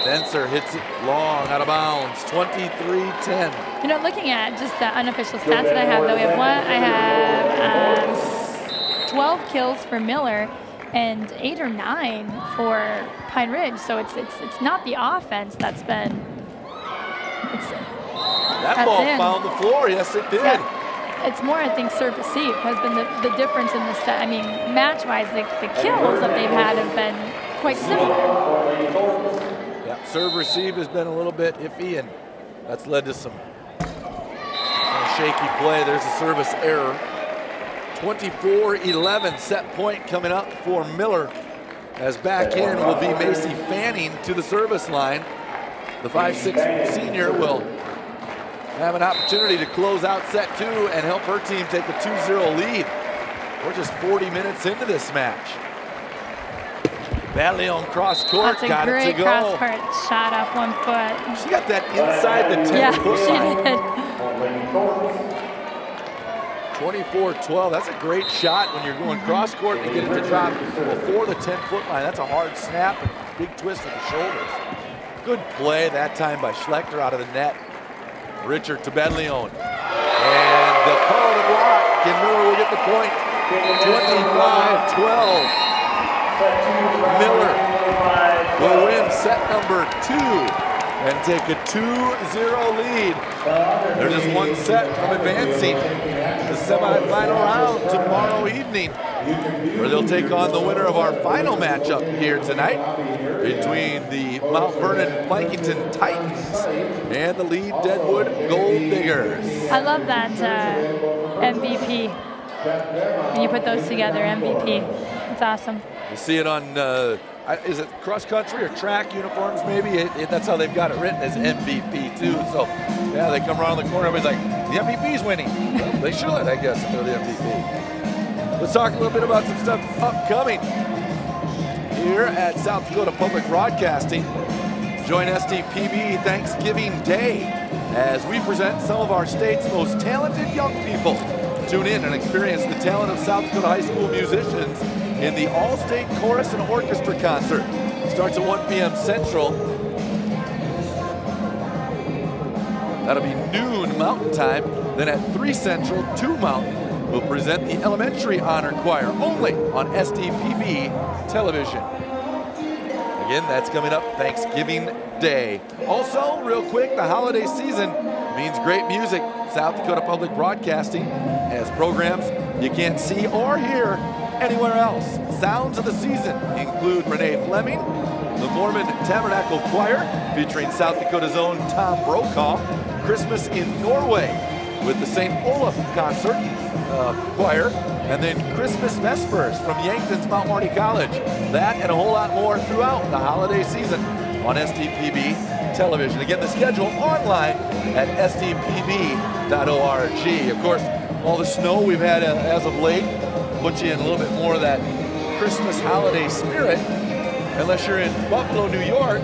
Menser hits it long out of bounds. 23-10. You know, looking at just the unofficial stats that I have, though, we have one, I have um, 12 kills for Miller and eight or nine for Pine Ridge. So it's it's it's not the offense that's been. That That's ball in. found the floor. Yes, it did. yeah, it's more, I think, serve receive has been the, the difference in the set. I mean, match-wise, the, the kills that they've had have been quite similar. For Lady Thornton. Yeah, serve receive has been a little bit iffy, and that's led to some shaky play. There's a service error. 24-11 set point coming up for Miller. As back in will be Macy Fanning to the service line. The 5'6 senior will have an opportunity to close out set two and help her team take a 2-0 lead. We're just 40 minutes into this match. Bettelyoun cross court, That's a got it to go. cross-court shot off one foot. She got that inside the 10 Yeah, foot she line. did. For Lady Thornton. 24-12. That's a great shot when you're going cross court and get it to drop before the 10 foot line. That's a hard snap and big twist of the shoulders. Good play that time by Schlechter out of the net. Richard to Bettelyoun. And the call to block. And Miller will get the point. 25-12. Miller Will win set number two and take a 2-0 lead. They're just one set from advancing the semifinal round tomorrow evening, where they'll take on the winner of our final matchup here tonight between the Mount Vernon Plankinton Titans and the Lead Deadwood Gold Diggers. I love that uh, MVP. When you put those together, MVP. It's awesome. You see it on, uh, is it cross country or track uniforms maybe? It, it- that's how they've got it written as MVP too. So, yeah, they come around the corner, everybody's like, the MVP's winning. Well, they should, I guess, if they're the MVP. Let's talk a little bit about some stuff upcoming. here at South Dakota Public Broadcasting. Join SDPB Thanksgiving Day as we present some of our state's most talented young people. Tune in and experience the talent of South Dakota high school musicians in the All-State Chorus and Orchestra Concert. Starts at 1 p.m. Central. That'll be noon Mountain Time. Then at 3 Central, 2 Mountain, will present the Elementary Honor Choir only on SDPB television. Again, that's coming up Thanksgiving Day. Also, real quick, the holiday season means great music. South Dakota Public Broadcasting has programs you can't see or hear anywhere else. Sounds of the season include Renee Fleming, the Mormon Tabernacle Choir, featuring South Dakota's own Tom Brokaw, Christmas in Norway with the St. Olaf Concert uh, Choir, and then Christmas Vespers from Yankton's Mount Marty College. That and a whole lot more throughout the holiday season on SDPB television. Again, the schedule online at sdpb.org. Of course, all the snow we've had uh, as of late puts you in a little bit more of that Christmas holiday spirit. Unless you're in Buffalo, New York,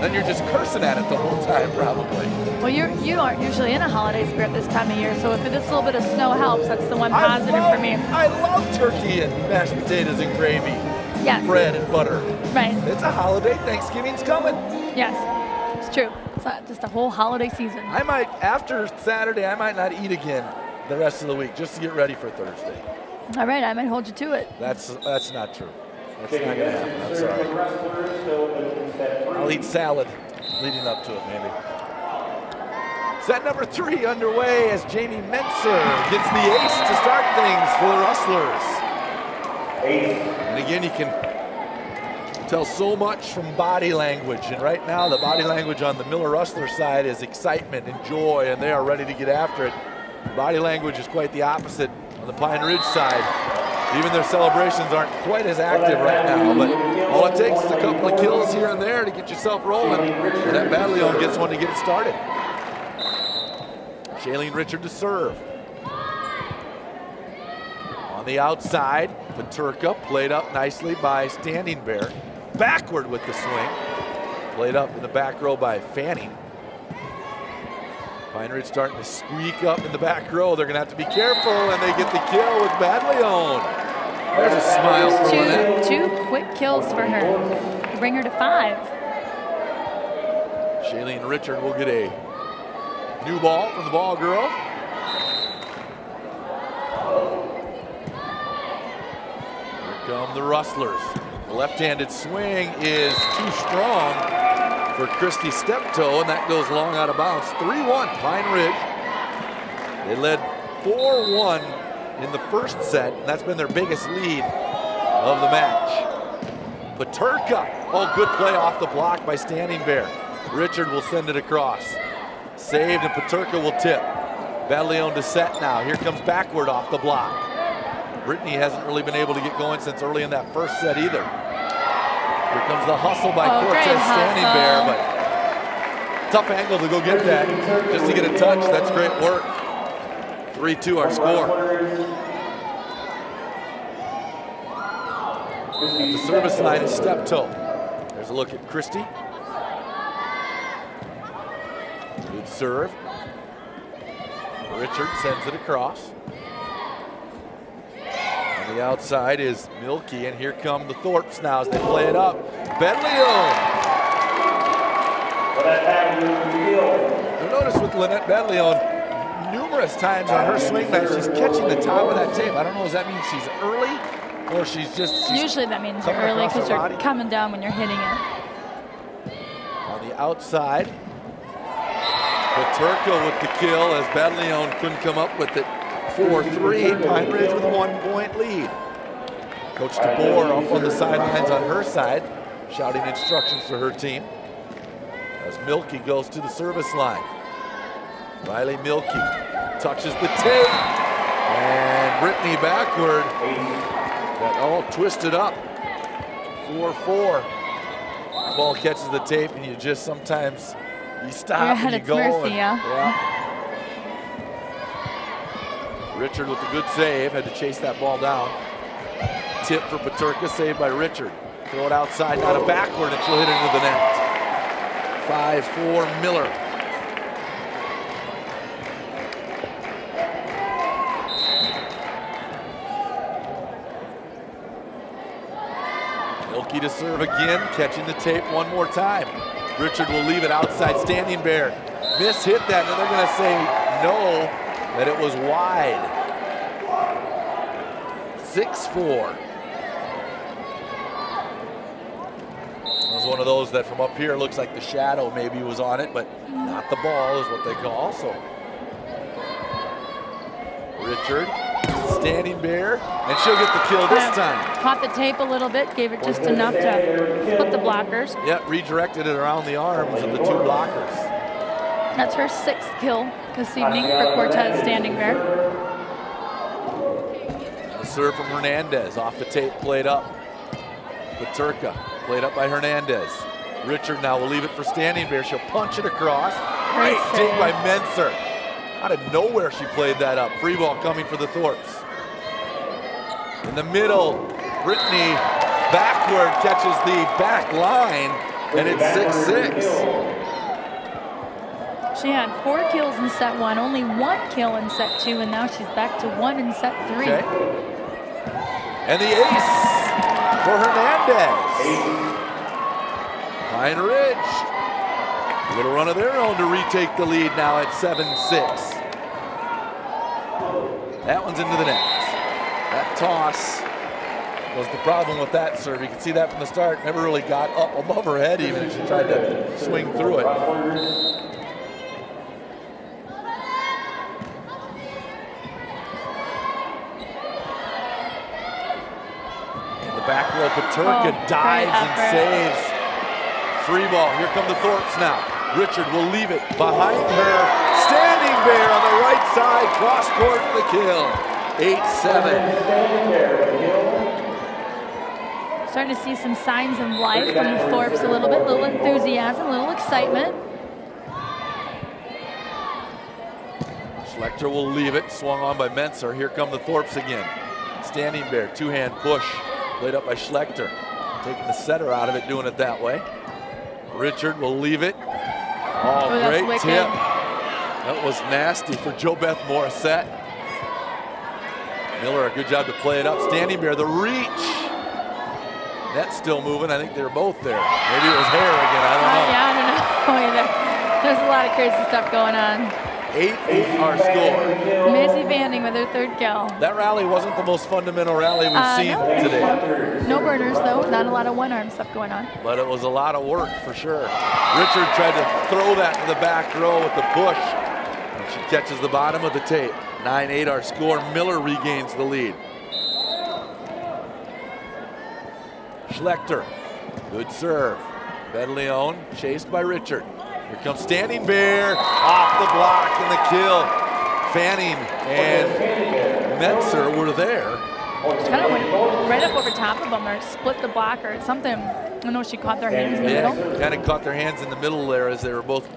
then you're just cursing at it the whole time, probably. Well, you're, you aren't usually in a holiday spirit this time of year, so if this little bit of snow helps, that's the one positive love, for me. I love turkey and mashed potatoes and gravy. Yes. Bread and butter. Right. It's a holiday. Thanksgiving's coming. Yes. It's true. It's not just a whole holiday season. I might, after Saturday, I might not eat again the rest of the week just to get ready for Thursday. All right, I might hold you to it. That's that's not true. That's not going to happen. I'm sorry. I'll eat salad leading up to it, maybe. Set number three underway as Jamie Menser gets the ace to start things for the Rustlers. And again, you can tell so much from body language. And right now, the body language on the Miller Rustler side is excitement and joy, and they are ready to get after it. Body language is quite the opposite on the Pine Ridge side. Even their celebrations aren't quite as active right now, but all it takes is a couple of kills here and there to get yourself rolling, and that Bettelyoun gets one to get it started. Shailene Richard to serve. On the outside, Paterka played up nicely by Standing Bear. Backward with the swing. Played up in the back row by Fanning. Pine Ridge starting to squeak up in the back row. They're going to have to be careful, and they get the kill with Bettelyoun. There's a smile for two, Lynette. two quick kills for her. Bring her to five. Shailene Richard will get a new ball from the ball girl. Here come the Rustlers. The left-handed swing is too strong for Christy Steptoe, and that goes long out of bounds. 3-1 Pine Ridge. They led 4-1 in the first set, and that's been their biggest lead of the match. Paterka. Oh, good play off the block by Standing Bear. Richard will send it across. Saved, and Paterka will tip. Bettelyoun to set now. Here comes backward off the block. Brittany hasn't really been able to get going since early in that first set either. Here comes the hustle by Oh, Cortez Standing hustle. Bear, but tough angle to go get that. Just to get a touch, that's great work. 3-2 our score. The service line is Steptoe. There's a look at Christie. Good serve. Richard sends it across. On the outside is Milky, and here come the Thorpes now as they play it up. Bettelyoun. You'll notice with Lynette Bettelyoun, numerous times on her swing that she's catching the top of that tape. I don't know, does that mean she's early or she's just she's Usually that means you're early because you're body? coming down when you're hitting it. on the outside. Paterka with the kill as Bettelyoun couldn't come up with it. 4-3, Pine Ridge with a one-point lead. Coach DeBoer up on the sidelines on her side, shouting instructions to her team. As Milky goes to the service line. Riley Milky touches the tape. And Brittany backward. Got all twisted up. 4-4 ball catches the tape and you just sometimes you stop You're and you go. mercy, and- yeah. Richard with a good save, had to chase that ball down. Tip for Paterka, saved by Richard. Throw it outside, not a backward, and she'll hit it into the net. 5-4 Miller. Milky to serve again, catching the tape one more time. Richard will leave it outside, standing bear. Miss hit that, and they're gonna say no, that it was wide. 6-4. It was one of those that from up here looks like the shadow maybe was on it, but not the ball is what they call. So Richard, standing bear, and she'll get the kill this time. Caught the tape a little bit, gave it just enough to split the blockers. Yep, redirected it around the arms of the two blockers. That's her sixth kill this evening for Cortez Standing Bear. A serve from Hernandez off the tape, played up. Paterka, played up by Hernandez. Richard now will leave it for Standing Bear. She'll punch it across. Great dig save. by Menser. Out of nowhere, she played that up. Free ball coming for the Thorpes. In the middle, Brittany backward catches the back line, and it's 6-6. She had four kills in set one, only one kill in set two, and now she's back to one in set three. Okay. And the ace for Hernandez. Pine Ridge. A little run of their own to retake the lead now at 7-6. That one's into the net. That toss was the problem with that serve. You can see that from the start. Never really got up above her head even she tried to swing through it. Back row, Paterka Oh, dives and saves. Free ball. Here come the Thorpes now. Richard will leave it behind her. Standing bear on the right side. Cross court for the kill. 8-7. Standing there with the kill. Starting to see some signs of life from the Thorpes a little bit, little enthusiasm, a little excitement. Schlechter will leave it. Swung on by Menser. Here come the Thorpes again. Standing bear. Two-hand push. Played up by Schlechter. Taking the setter out of it, doing it that way. Richard will leave it. Oh, Oh, great tip. That was nasty for Joe Beth Morissette. Miller, a good job to play it up. Standing bear, the reach. Net's still moving. I think they're both there. Maybe it was hair again. I Uh, don't know. yeah, I don't know either. There's a lot of crazy stuff going on. 8-8 our score. Macy Fanning with her third kill. That rally wasn't the most fundamental rally we've Uh, seen no. today, No burners though, not a lot of one arm stuff going on. but it was a lot of work for sure. Richard tried to throw that to the back row with the push, and she catches the bottom of the tape. 9-8 our score. Miller regains the lead. Schlechter, good serve. Bettelyoun chased by Richard. Here comes Standing Bear, off the block and the kill. Fanning and Metzer were there. Kind of went right up over top of them or split the block or something. I don't know, she caught their hands in the Yeah, middle. kind of caught their hands in the middle there as they were both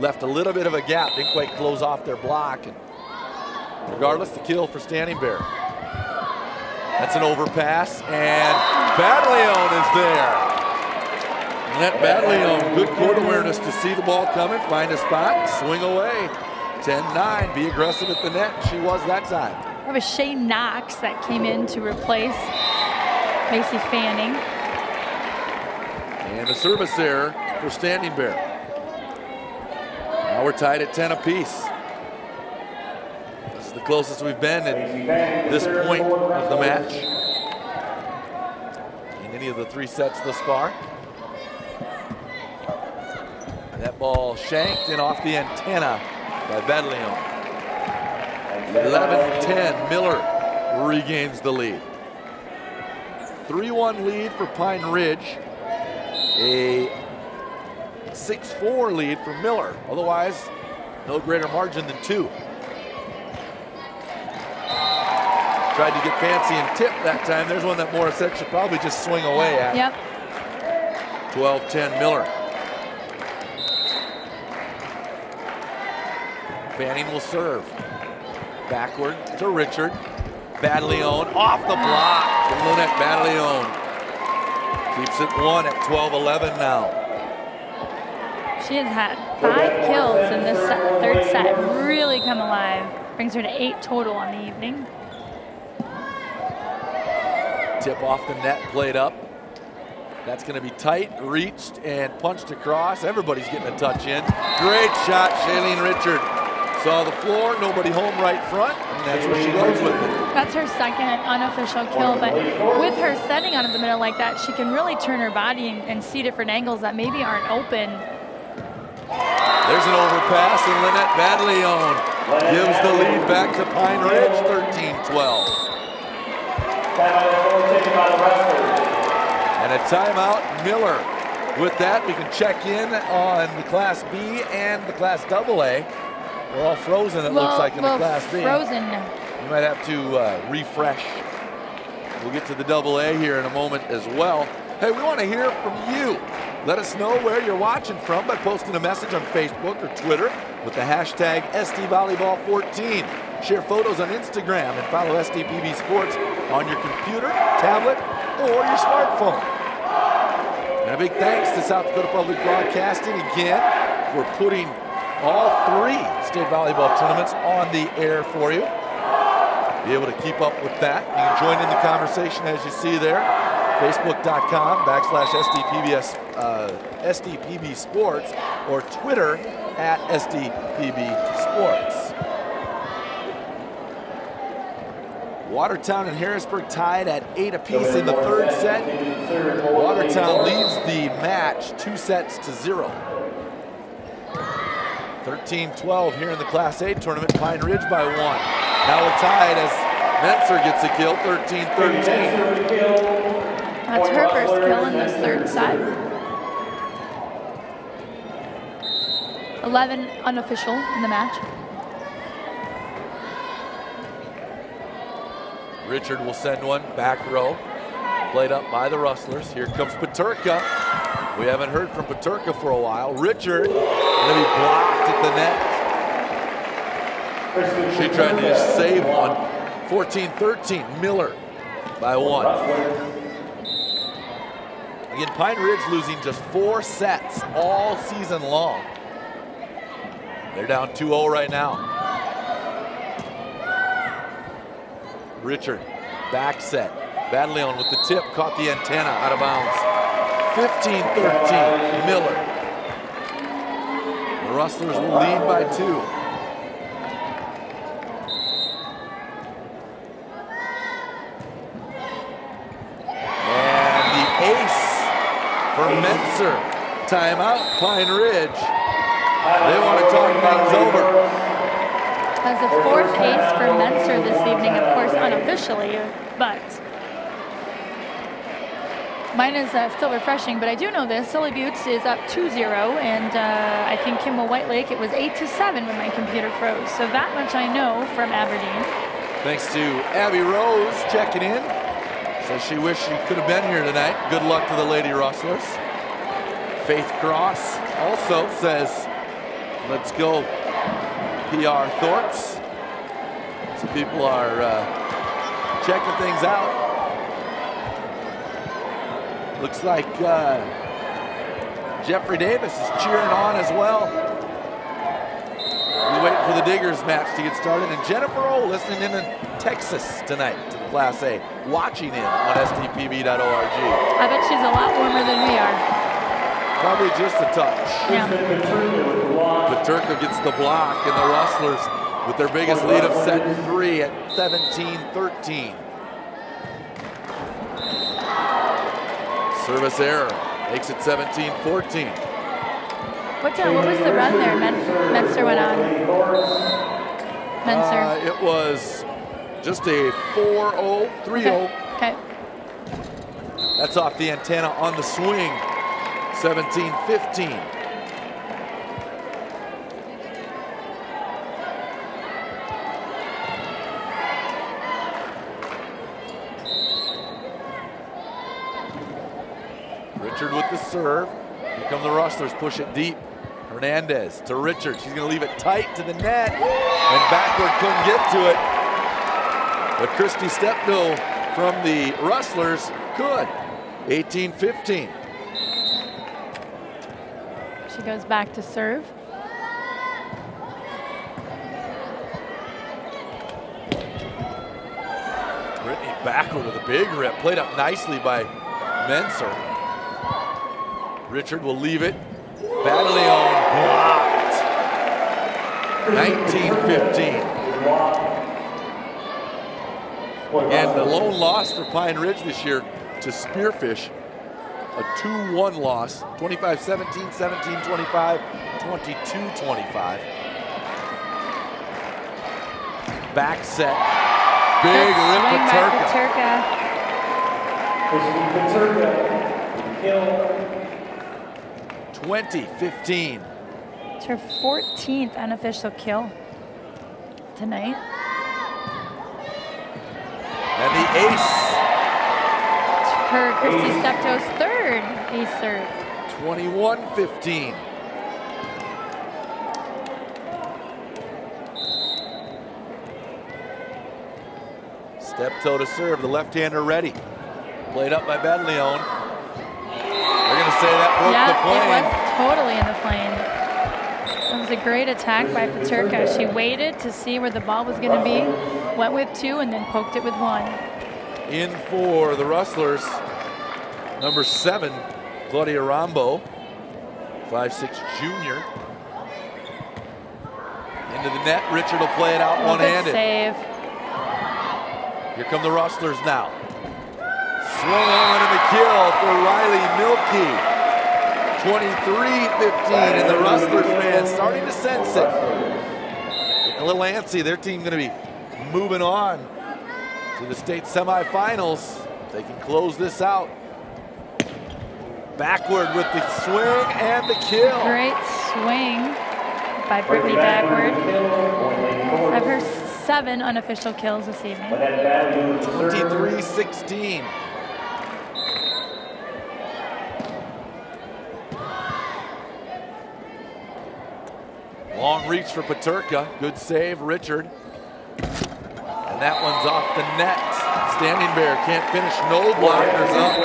left a little bit of a gap. Didn't quite close off their block. And regardless, the kill for Standing Bear. That's an overpass, and Bettelyoun is there. Annette Bettelyoun, good court awareness to see the ball coming, find a spot, swing away. 10-9, be aggressive at the net. She was that time. That was Shay Knox that came in to replace Macy Fanning. And a service error for Standing Bear. Now we're tied at 10 apiece. This is the closest we've been at this point of the match. In any of the three sets thus far. That ball shanked and off the antenna by Bettelyoun. 11-10, Miller regains the lead. 3-1 lead for Pine Ridge. A 6-4 lead for Miller. Otherwise, no greater margin than two. Tried to get fancy and tip that time. There's one that Morissette should probably just swing away at. Yep. 12-10 Miller. Fanning will serve. Backward to Richard. Bettelyoun off the block. Lynette Bettelyoun. Keeps it one at 12-11 now. She has had five kills in this set, third set. Really come alive. Brings her to eight total on the evening. Tip off the net, played up. That's going to be tight, reached, and punched across. Everybody's getting a touch in. Great shot, Shailene Richard. Saw the floor, nobody home right front, and that's where she goes with it. That's her second unofficial kill, but with her setting out of the middle like that, she can really turn her body and, and see different angles that maybe aren't open. There's an overpass, and Lynette Bettelyoun gives the lead back to Pine Ridge, 13-12. And a timeout, Miller. With that, we can check in on the Class B and the Class AA. We're all frozen, it well, looks like, in well, the Class B. Frozen. You might have to uh, refresh. We'll get to the AA here in a moment as well. Hey, we want to hear from you. Let us know where you're watching from by posting a message on Facebook or Twitter with the hashtag SDVolleyball14. Share photos on Instagram and follow SDPB Sports on your computer, tablet, or your smartphone. And a big thanks to South Dakota Public Broadcasting again for putting all three state volleyball tournaments on the air for you. Be able to keep up with that. You can join in the conversation as you see there. Facebook.com backslash SDPBS, uh, SDPB Sports or Twitter at SDPB Sports. Watertown and Harrisburg tied at eight apiece in the third set. Watertown leads the match two sets to zero. 13-12 here in the Class A tournament. Pine Ridge by one. Now we're tied as Menser gets a kill, 13-13. That's her first kill in this third set. 11 unofficial in the match. Richard will send one back row. Played up by the Rustlers. Here comes Paterka. We haven't heard from Paterka for a while. Richard going to be blocked at the net. She tried to save one. 14-13, Miller by one. Again, Pine Ridge losing just four sets all season long. They're down 2-0 right now. Richard, back set. Bettelyoun with the tip, caught the antenna out of bounds. 15-13, Miller. Rustlers will lead by two. And the ace for Menser. Timeout, Pine Ridge. They want to talk things over. Has a fourth ace for Menser this evening, of course, unofficially, but mine is uh, still refreshing. But I do know this: Sully Buttes is up 2-0, and uh, I think Kimball White Lake it was 8 to 7 when my computer froze. So that much I know from Aberdeen. Thanks to Abby Rose checking in. Says she wished she could have been here tonight. Good luck to the Lady Rustlers. Faith Cross also says, let's go PR Thorpes. Some people are uh, checking things out. Looks like uh, Jeffrey Davis is cheering on as well. We're waiting for the Diggers match to get started. And Jennifer O listening in in Texas tonight to the Class A, watching in on sdpb.org. I bet she's a lot warmer than we are. Probably just a touch. Yeah. Paterka gets the block, and the Rustlers with their biggest lead of set three at 17-13. Service error makes it 17-14. What, uh, what was the run there Men Menser went on? Menser. Uh, it was just a 4-0, 3-0. Okay. That's off the antenna on the swing. 17-15. Richard with the serve. Here come the Rustlers, push it deep. Hernandez to Richard. She's going to leave it tight to the net. And backward couldn't get to it. But Christy Steptoe from the Rustlers could. 18-15. She goes back to serve. Brittany backward with a big rip. Played up nicely by Menser. Richard will leave it. Bettelyoun blocked. 19-15. And the lone loss for Pine Ridge this year to Spearfish. A 2-1 loss. 25-17, 17-25, 22-25. Back set. Big Good rip swing of by Turka. Paterka. Paterka, kill. 20-15. It's her 14th unofficial kill tonight. And the ace, Her Christy Steptoe's third ace serve. 21-15. Steptoe to serve, the left-hander ready. Played up by Bettelyoun. Say that broke yeah, the plane. it was totally in the plane. It was a great attack by Paterka. She waited to see where the ball was going to be, went with two, and then poked it with one. In for the Rustlers, number seven, Claudia Rambo, 5'6 junior. Into the net, Richard will play it out one-handed. save. Here come the Rustlers now. Swung on and the kill for Riley Milkey. 23-15, and the Rustlers fans starting to sense it. A little antsy. Their team going to be moving on to the state semifinals. They can close this out. Backward with the swing and the kill. Great swing by Brittany Backward. I've heard seven unofficial kills this evening. 23-16. Long reach for Paterka. Good save, Richard. And that one's off the net. Standing Bear can't finish. No blockers up.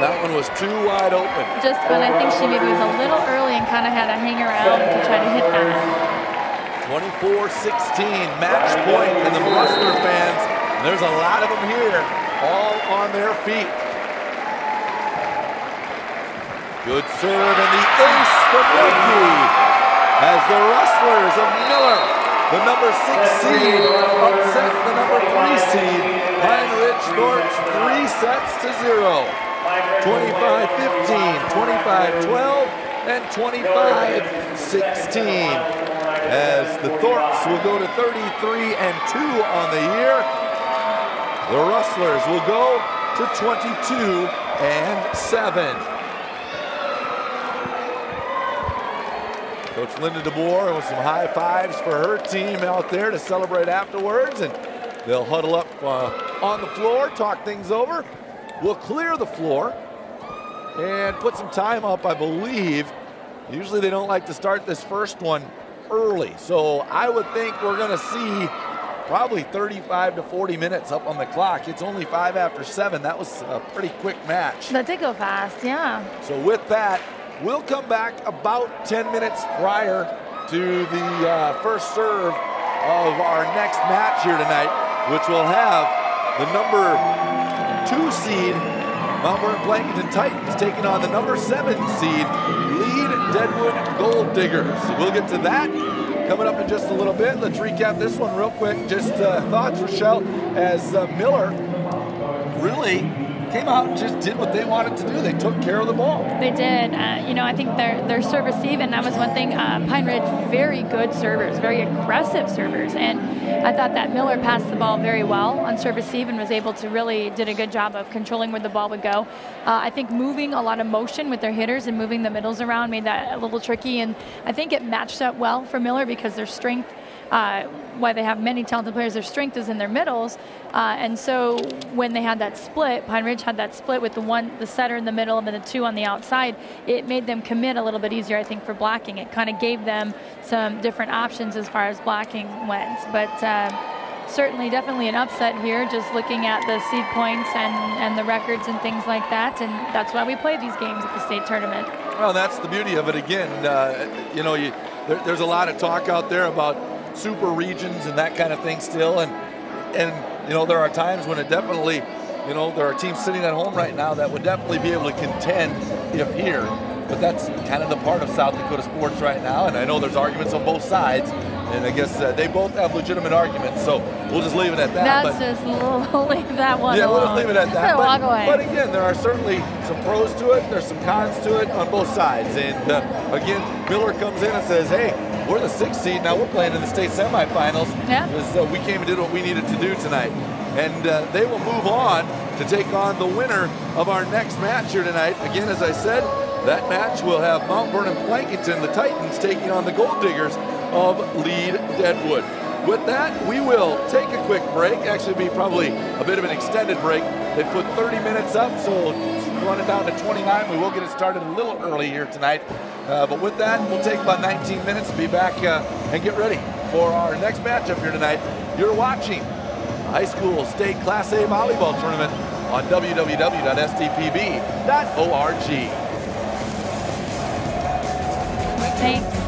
That one was too wide open. Just when I think she maybe was a little early and kind of had to hang around to try to hit that. 24-16, match point, and the Rustler fans, and there's a lot of them here, all on their feet. Good serve, and the ace for Milky as the Rustlers of Miller, the number six seed, upset the number three seed, Pine Ridge Thorpes three sets to zero. 25-15, 25-12, and 25-16 as the Thorpes will go to 33 and 2 on the year. The Rustlers will go to 22 and 7. Coach Linda DeBoer with some high fives for her team out there to celebrate afterwards, and they'll huddle up uh, on the floor, talk things over. We'll clear the floor and put some time up, I believe. Usually they don't like to start this first one early. So I would think we're going to see probably 35 to 40 minutes up on the clock. It's only five after seven. That was a pretty quick match. That did go fast, yeah. So with that, we'll come back about 10 minutes prior to the uh, first serve of our next match here tonight, which will have the number two seed Mount Vernon Plankinton Titans taking on the number seven seed Lead Deadwood Gold Diggers. We'll get to that coming up in just a little bit. Let's recap this one real quick. Just uh, thoughts, Rochelle, as uh, Miller really came out and just did what they wanted to do. They took care of the ball. They did. Uh, you know, I think their their service even that was one thing. Uh, Pine Ridge, very good servers, very aggressive servers, and I thought that Miller passed the ball very well on service even was able to really did a good job of controlling where the ball would go. Uh, I think moving a lot of motion with their hitters and moving the middles around made that a little tricky, and I think it matched up well for Miller because their strength uh, why they have many talented players, their strength is in their middles. Uh, and so when they had that split, Pine Ridge had that split with the one, the setter in the middle and then the two on the outside, it made them commit a little bit easier, I think, for blocking. It kind of gave them some different options as far as blocking went. But uh, certainly, definitely an upset here, just looking at the seed points and, and the records and things like that. And that's why we play these games at the state tournament. Well, that's the beauty of it. Again, uh, you know, you, there, there's a lot of talk out there about super regions and that kind of thing still. And, and you know, there are times when it definitely, you know, there are teams sitting at home right now that would definitely be able to contend if here. But that's kind of the part of South Dakota sports right now. And I know there's arguments on both sides. And I guess uh, they both have legitimate arguments, so we'll just leave it at that. That's but, just we'll leave that one. Yeah, alone. we'll just leave it at that. Away. But again, there are certainly some pros to it. There's some cons to it on both sides. And uh, again, Miller comes in and says, "Hey, we're the sixth seed now. We're playing in the state semifinals. Yeah. Because uh, we came and did what we needed to do tonight." And uh, they will move on to take on the winner of our next match here tonight. Again, as I said, that match will have Mount Vernon Plankinton, the Titans, taking on the Gold Diggers of Lead Deadwood. With that, we will take a quick break. Actually, be probably a bit of an extended break. They put 30 minutes up, so run it down to 29. We will get it started a little early here tonight. Uh, but with that, we'll take about 19 minutes, to be back uh, and get ready for our next matchup here tonight. You're watching High School State Class A Volleyball Tournament on www.sdpb.org. Thanks.